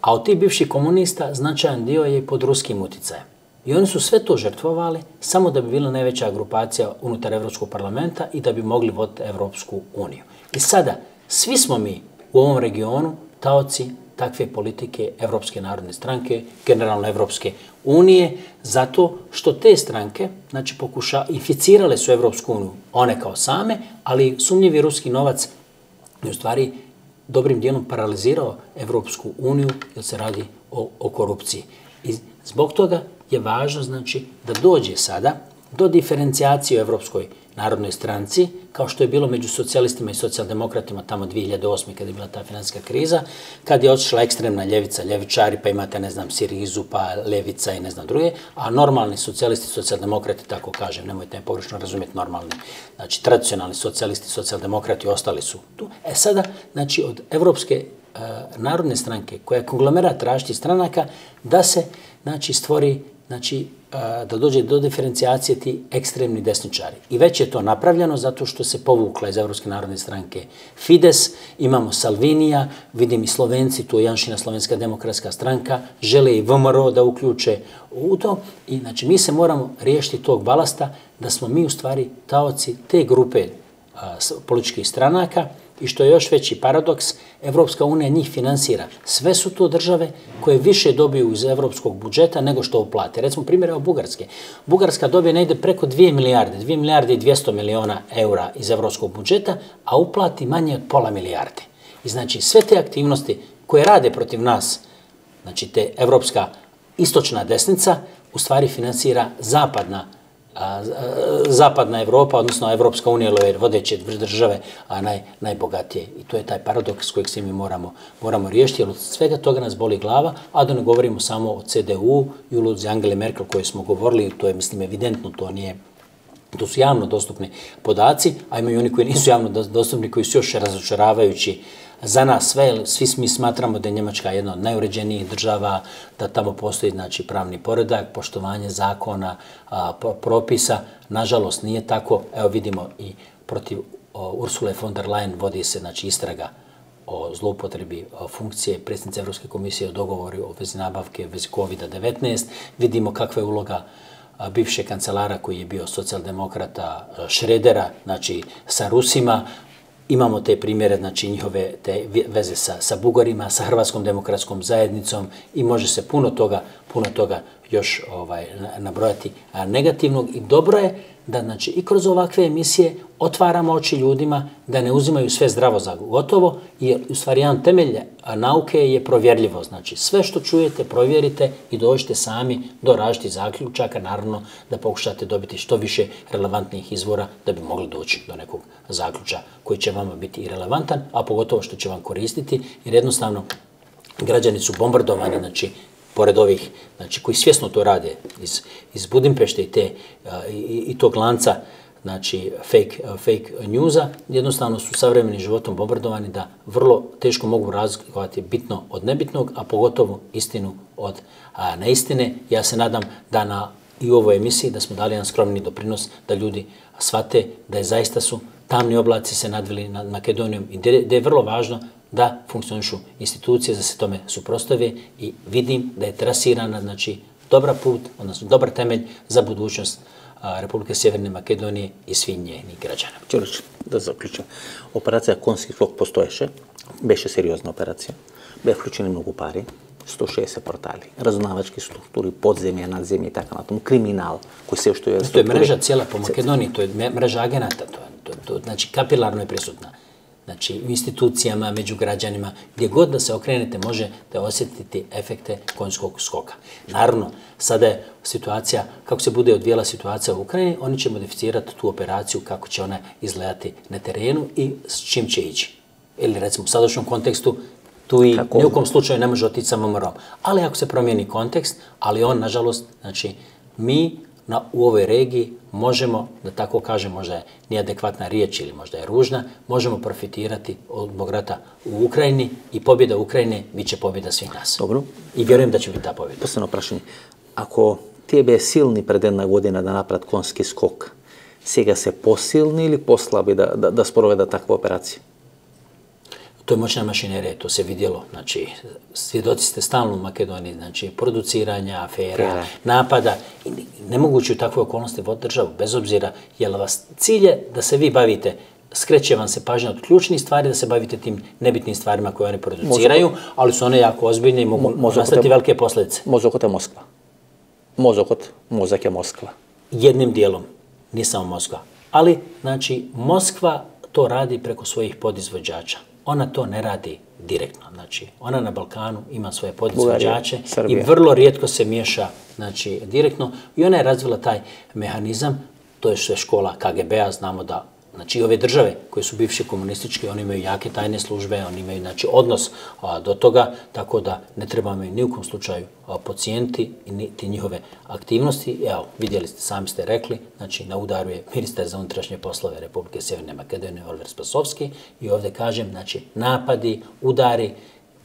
A od tih bivših komunista značajan dio je pod ruskim uticajem. I oni su sve to žrtvovali samo da bi bila najveća grupacija unutar Evropskog parlamenta i da bi mogli voditi Evropsku uniju. I sada, svi smo mi u ovom regionu taoci takve politike Evropske narodne stranke, generalno Evropske unije, zato što te stranke, znači, pokuša, inficirale su Evropsku uniju, one kao same, ali sumnjivi ruski novac je u stvari dobrim dijelom paralizirao Evropsku uniju, jer se radi o, o korupciji. I zbog toga je važno, znači, da dođe sada do diferencijacije u Evropskoj narodnoj stranci, kao što je bilo među socijalistima i socijaldemokratima tamo 2008. kada je bila ta finanska kriza, kad je odšla ekstremna ljevica, ljevičari, pa imate, ne znam, Sirizu, pa Levica i ne znam druge, a normalni socijalisti, socijaldemokrati, tako kažem, nemojte me pogrešno razumjeti, normalni, znači tradicionalni socijalisti, socijaldemokrati, ostali su tu. E sada, znači, od Evropske uh, narodne stranke, koja je konglomerat različitih stranaka, da se, znači, stvori znači, e, da dođe do diferencijacije ti ekstremni desničari. I već je to napravljeno zato što se povukla iz Evropske narodne stranke Fides, imamo Salvinija, vidim i Slovenci, tu je Janšina Slovenska demokratska stranka, žele i VMRO da uključe u to. I znači mi se moramo riješiti tog balasta da smo mi u stvari taoci te grupe e, a, političkih stranaka, I što je još veći paradoks, Evropska unija njih finansira. Sve su to države koje više dobiju iz evropskog budžeta nego što uplate. Recimo primjer o Bugarske. Bugarska dobije negde preko 2 milijarde, 2 milijarde i 200 miliona eura iz evropskog budžeta, a uplati manje od pola milijarde. I znači sve te aktivnosti koje rade protiv nas, znači te evropska istočna desnica, u stvari finansira zapadna a, zapadna Evropa, odnosno Evropska unija, ili vodeće države, a naj, najbogatije. I to je taj paradoks kojeg se mi moramo, moramo riješiti, jer od svega toga nas boli glava, a da ne govorimo samo o CDU i uludzi Angele Merkel koje smo govorili, to je, mislim, evidentno, to nije To su javno dostupni podaci, a imaju oni koji nisu javno dostupni, koji su još razočaravajući za nas sve, svi mi smatramo da je Njemačka jedna od najuređenijih država, da tamo postoji znači, pravni poredak, poštovanje zakona, a, propisa. Nažalost, nije tako. Evo vidimo i protiv o, Ursule von der Leyen vodi se znači, istraga o zloupotrebi funkcije predsjednice Evropske komisije o dogovoru o vezi nabavke vezi COVID-19. Vidimo kakva je uloga bivše kancelara koji je bio socijaldemokrata Šredera, znači sa Rusima, imamo te primjere, znači njihove te veze sa, sa Bugarima, sa Hrvatskom demokratskom zajednicom i može se puno toga, puno toga još ovaj nabrojati. Negativnog i dobro je da znači i kroz ovakve emisije otvaramo oči ljudima da ne uzimaju sve zdravo za gotovo jer u stvari jedan temelj nauke je provjerljivo. Znači sve što čujete provjerite i dođete sami do različitih zaključaka naravno da pokušate dobiti što više relevantnih izvora da bi mogli doći do nekog zaključa koji će vama biti i relevantan a pogotovo što će vam koristiti jer jednostavno građani su bombardovani, znači, pored ovih, znači, koji svjesno to rade iz, iz Budimpešte i, te, i, i tog lanca, znači, fake, fake newsa, jednostavno su savremenim životom bombardovani da vrlo teško mogu razlikovati bitno od nebitnog, a pogotovo istinu od a, neistine. Ja se nadam da na i u ovoj emisiji da smo dali jedan skromni doprinos da ljudi shvate da je zaista su tamni oblaci se nadvili nad Makedonijom i da je vrlo važno да функционишу институција за се томе супростави и видим да е трасирана, значи, добра пут, односно добар темель за будуćност Република Северна Македонија и сви њени граѓани. Чорич, да заклучам. Операција Конски флок постоеше, беше сериозна операција, беа вклучени многу пари, 160 портали, разнавачки структури, подземја, надземја и така натаму, криминал, кој се што е... Значи, тоа е мрежа цела по Македонија, тоа е мрежа агената, тоа, тоа, тоа, значи капиларно е присутна. Znači, u institucijama, među građanima, gdje god da se okrenete, može da osjetiti efekte konjskog skoka. Naravno, sada je situacija, kako se bude odvijela situacija u Ukrajini, oni će modificirati tu operaciju, kako će ona izgledati na terenu i s čim će ići. Ili recimo u sadašnjem kontekstu tu i Kako? nijukom slučaju ne može otići samo morom. Ali ako se promijeni kontekst, ali on, nažalost, znači, mi na, u ovoj regiji možemo, da tako kažem, možda je neadekvatna riječ ili možda je ružna, možemo profitirati od mog rata u Ukrajini i pobjeda Ukrajine bit će pobjeda svih nas. Dobro. I vjerujem da će biti ta pobjeda. Posljedno prašenje. Ako tebe je silni pred jedna godina da naprat konski skok, sjega se posilni ili poslabi da, da, da sporoveda takvu operaciju? To je moćna mašinerija, to se vidjelo. Znači, svjedoci ste stalno u Makedoniji, znači, produciranja, afera, Kjera. napada. I nemoguće u takvoj okolnosti vod državu, bez obzira, je li vas cilje da se vi bavite skreće vam se pažnja od ključnih stvari da se bavite tim nebitnim stvarima koje oni produciraju, Mozokot. ali su one jako ozbiljne i mogu Mo nastati velike posljedice. Mozokot je Moskva. Mozokot, mozak je Moskva. Jednim dijelom, nije samo Moskva. Ali, znači, Moskva to radi preko svojih podizvođača ona to ne radi direktno. Znači, ona na Balkanu ima svoje podizvođače i vrlo rijetko se miješa znači, direktno. I ona je razvila taj mehanizam, to je škola KGB-a, znamo da Znači, ove države koje su bivše komunističke, oni imaju jake tajne službe, oni imaju znači, odnos a, do toga, tako da ne trebamo ni u kom slučaju a, pacijenti i niti njihove aktivnosti. Evo, vidjeli ste, sami ste rekli, znači, na udaru je ministar za unutrašnje poslove Republike Sjeverne Makedonije, Oliver Spasovski, i ovdje kažem, znači, napadi, udari,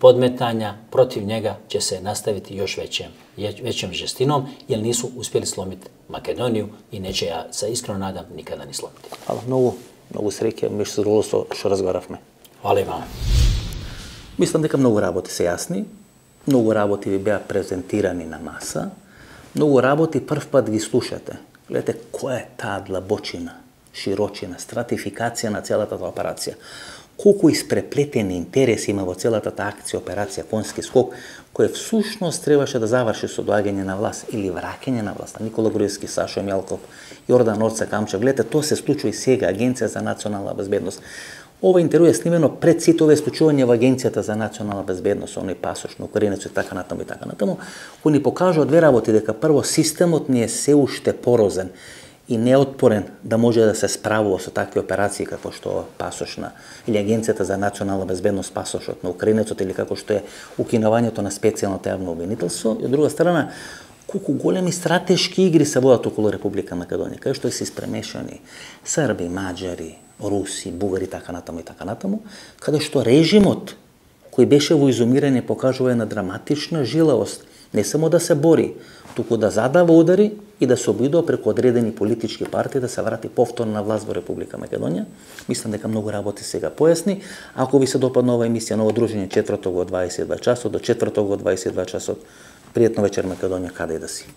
подметања против njega ќе се наставити још веќе веќем жестином, јер нису успели сломити Македонију и неќе ја се искрено надам никада не сломити. Хвала многу, многу среќа, ми што задоволство што разговаравме. Хвала и вама. Мислам дека многу работи се јасни, многу работи ви беа презентирани на маса, многу работи прв пат ги слушате. Гледате која е таа длабочина, широчина, стратификација на целата таа операција колку испреплетени интереси има во целата таа акција операција Конски скок, која всушност требаше да заврши со доаѓање на власт или враќање на власт. Никола Груевски, Сашо Мјалков, Јордан Орца Камчев, гледате, тоа се случува и сега, Агенција за национална безбедност. Ова интервју е снимено пред сите овие случувања во Агенцијата за национална безбедност, оној пасош на Украинецот и така натаму и така натаму, кои ни покажуваат две работи дека прво системот ни е се уште порозен и неотпорен да може да се справува со такви операции како што пасошна или Агенцијата за национална безбедност пасошот на украинецот или како што е укинувањето на специјалното јавно обвинителство. И од друга страна, колку големи стратешки игри се водат околу Република Македонија, кај што се испремешани срби, Маџари, руси, бугари, така натаму и така натаму, каде што режимот кој беше во изумирање покажува една драматична жилавост Не само да се бори, туку да задава удари и да се обидува преку одредени политички партии да се врати повторно на власт во Република Македонија. Мислам дека многу работи сега појасни. Ако ви се допадна оваа емисија, ново дружење четвртог во 22 часот, до четвртог во 22 часот, пријатно вечер Македонија, каде и да си.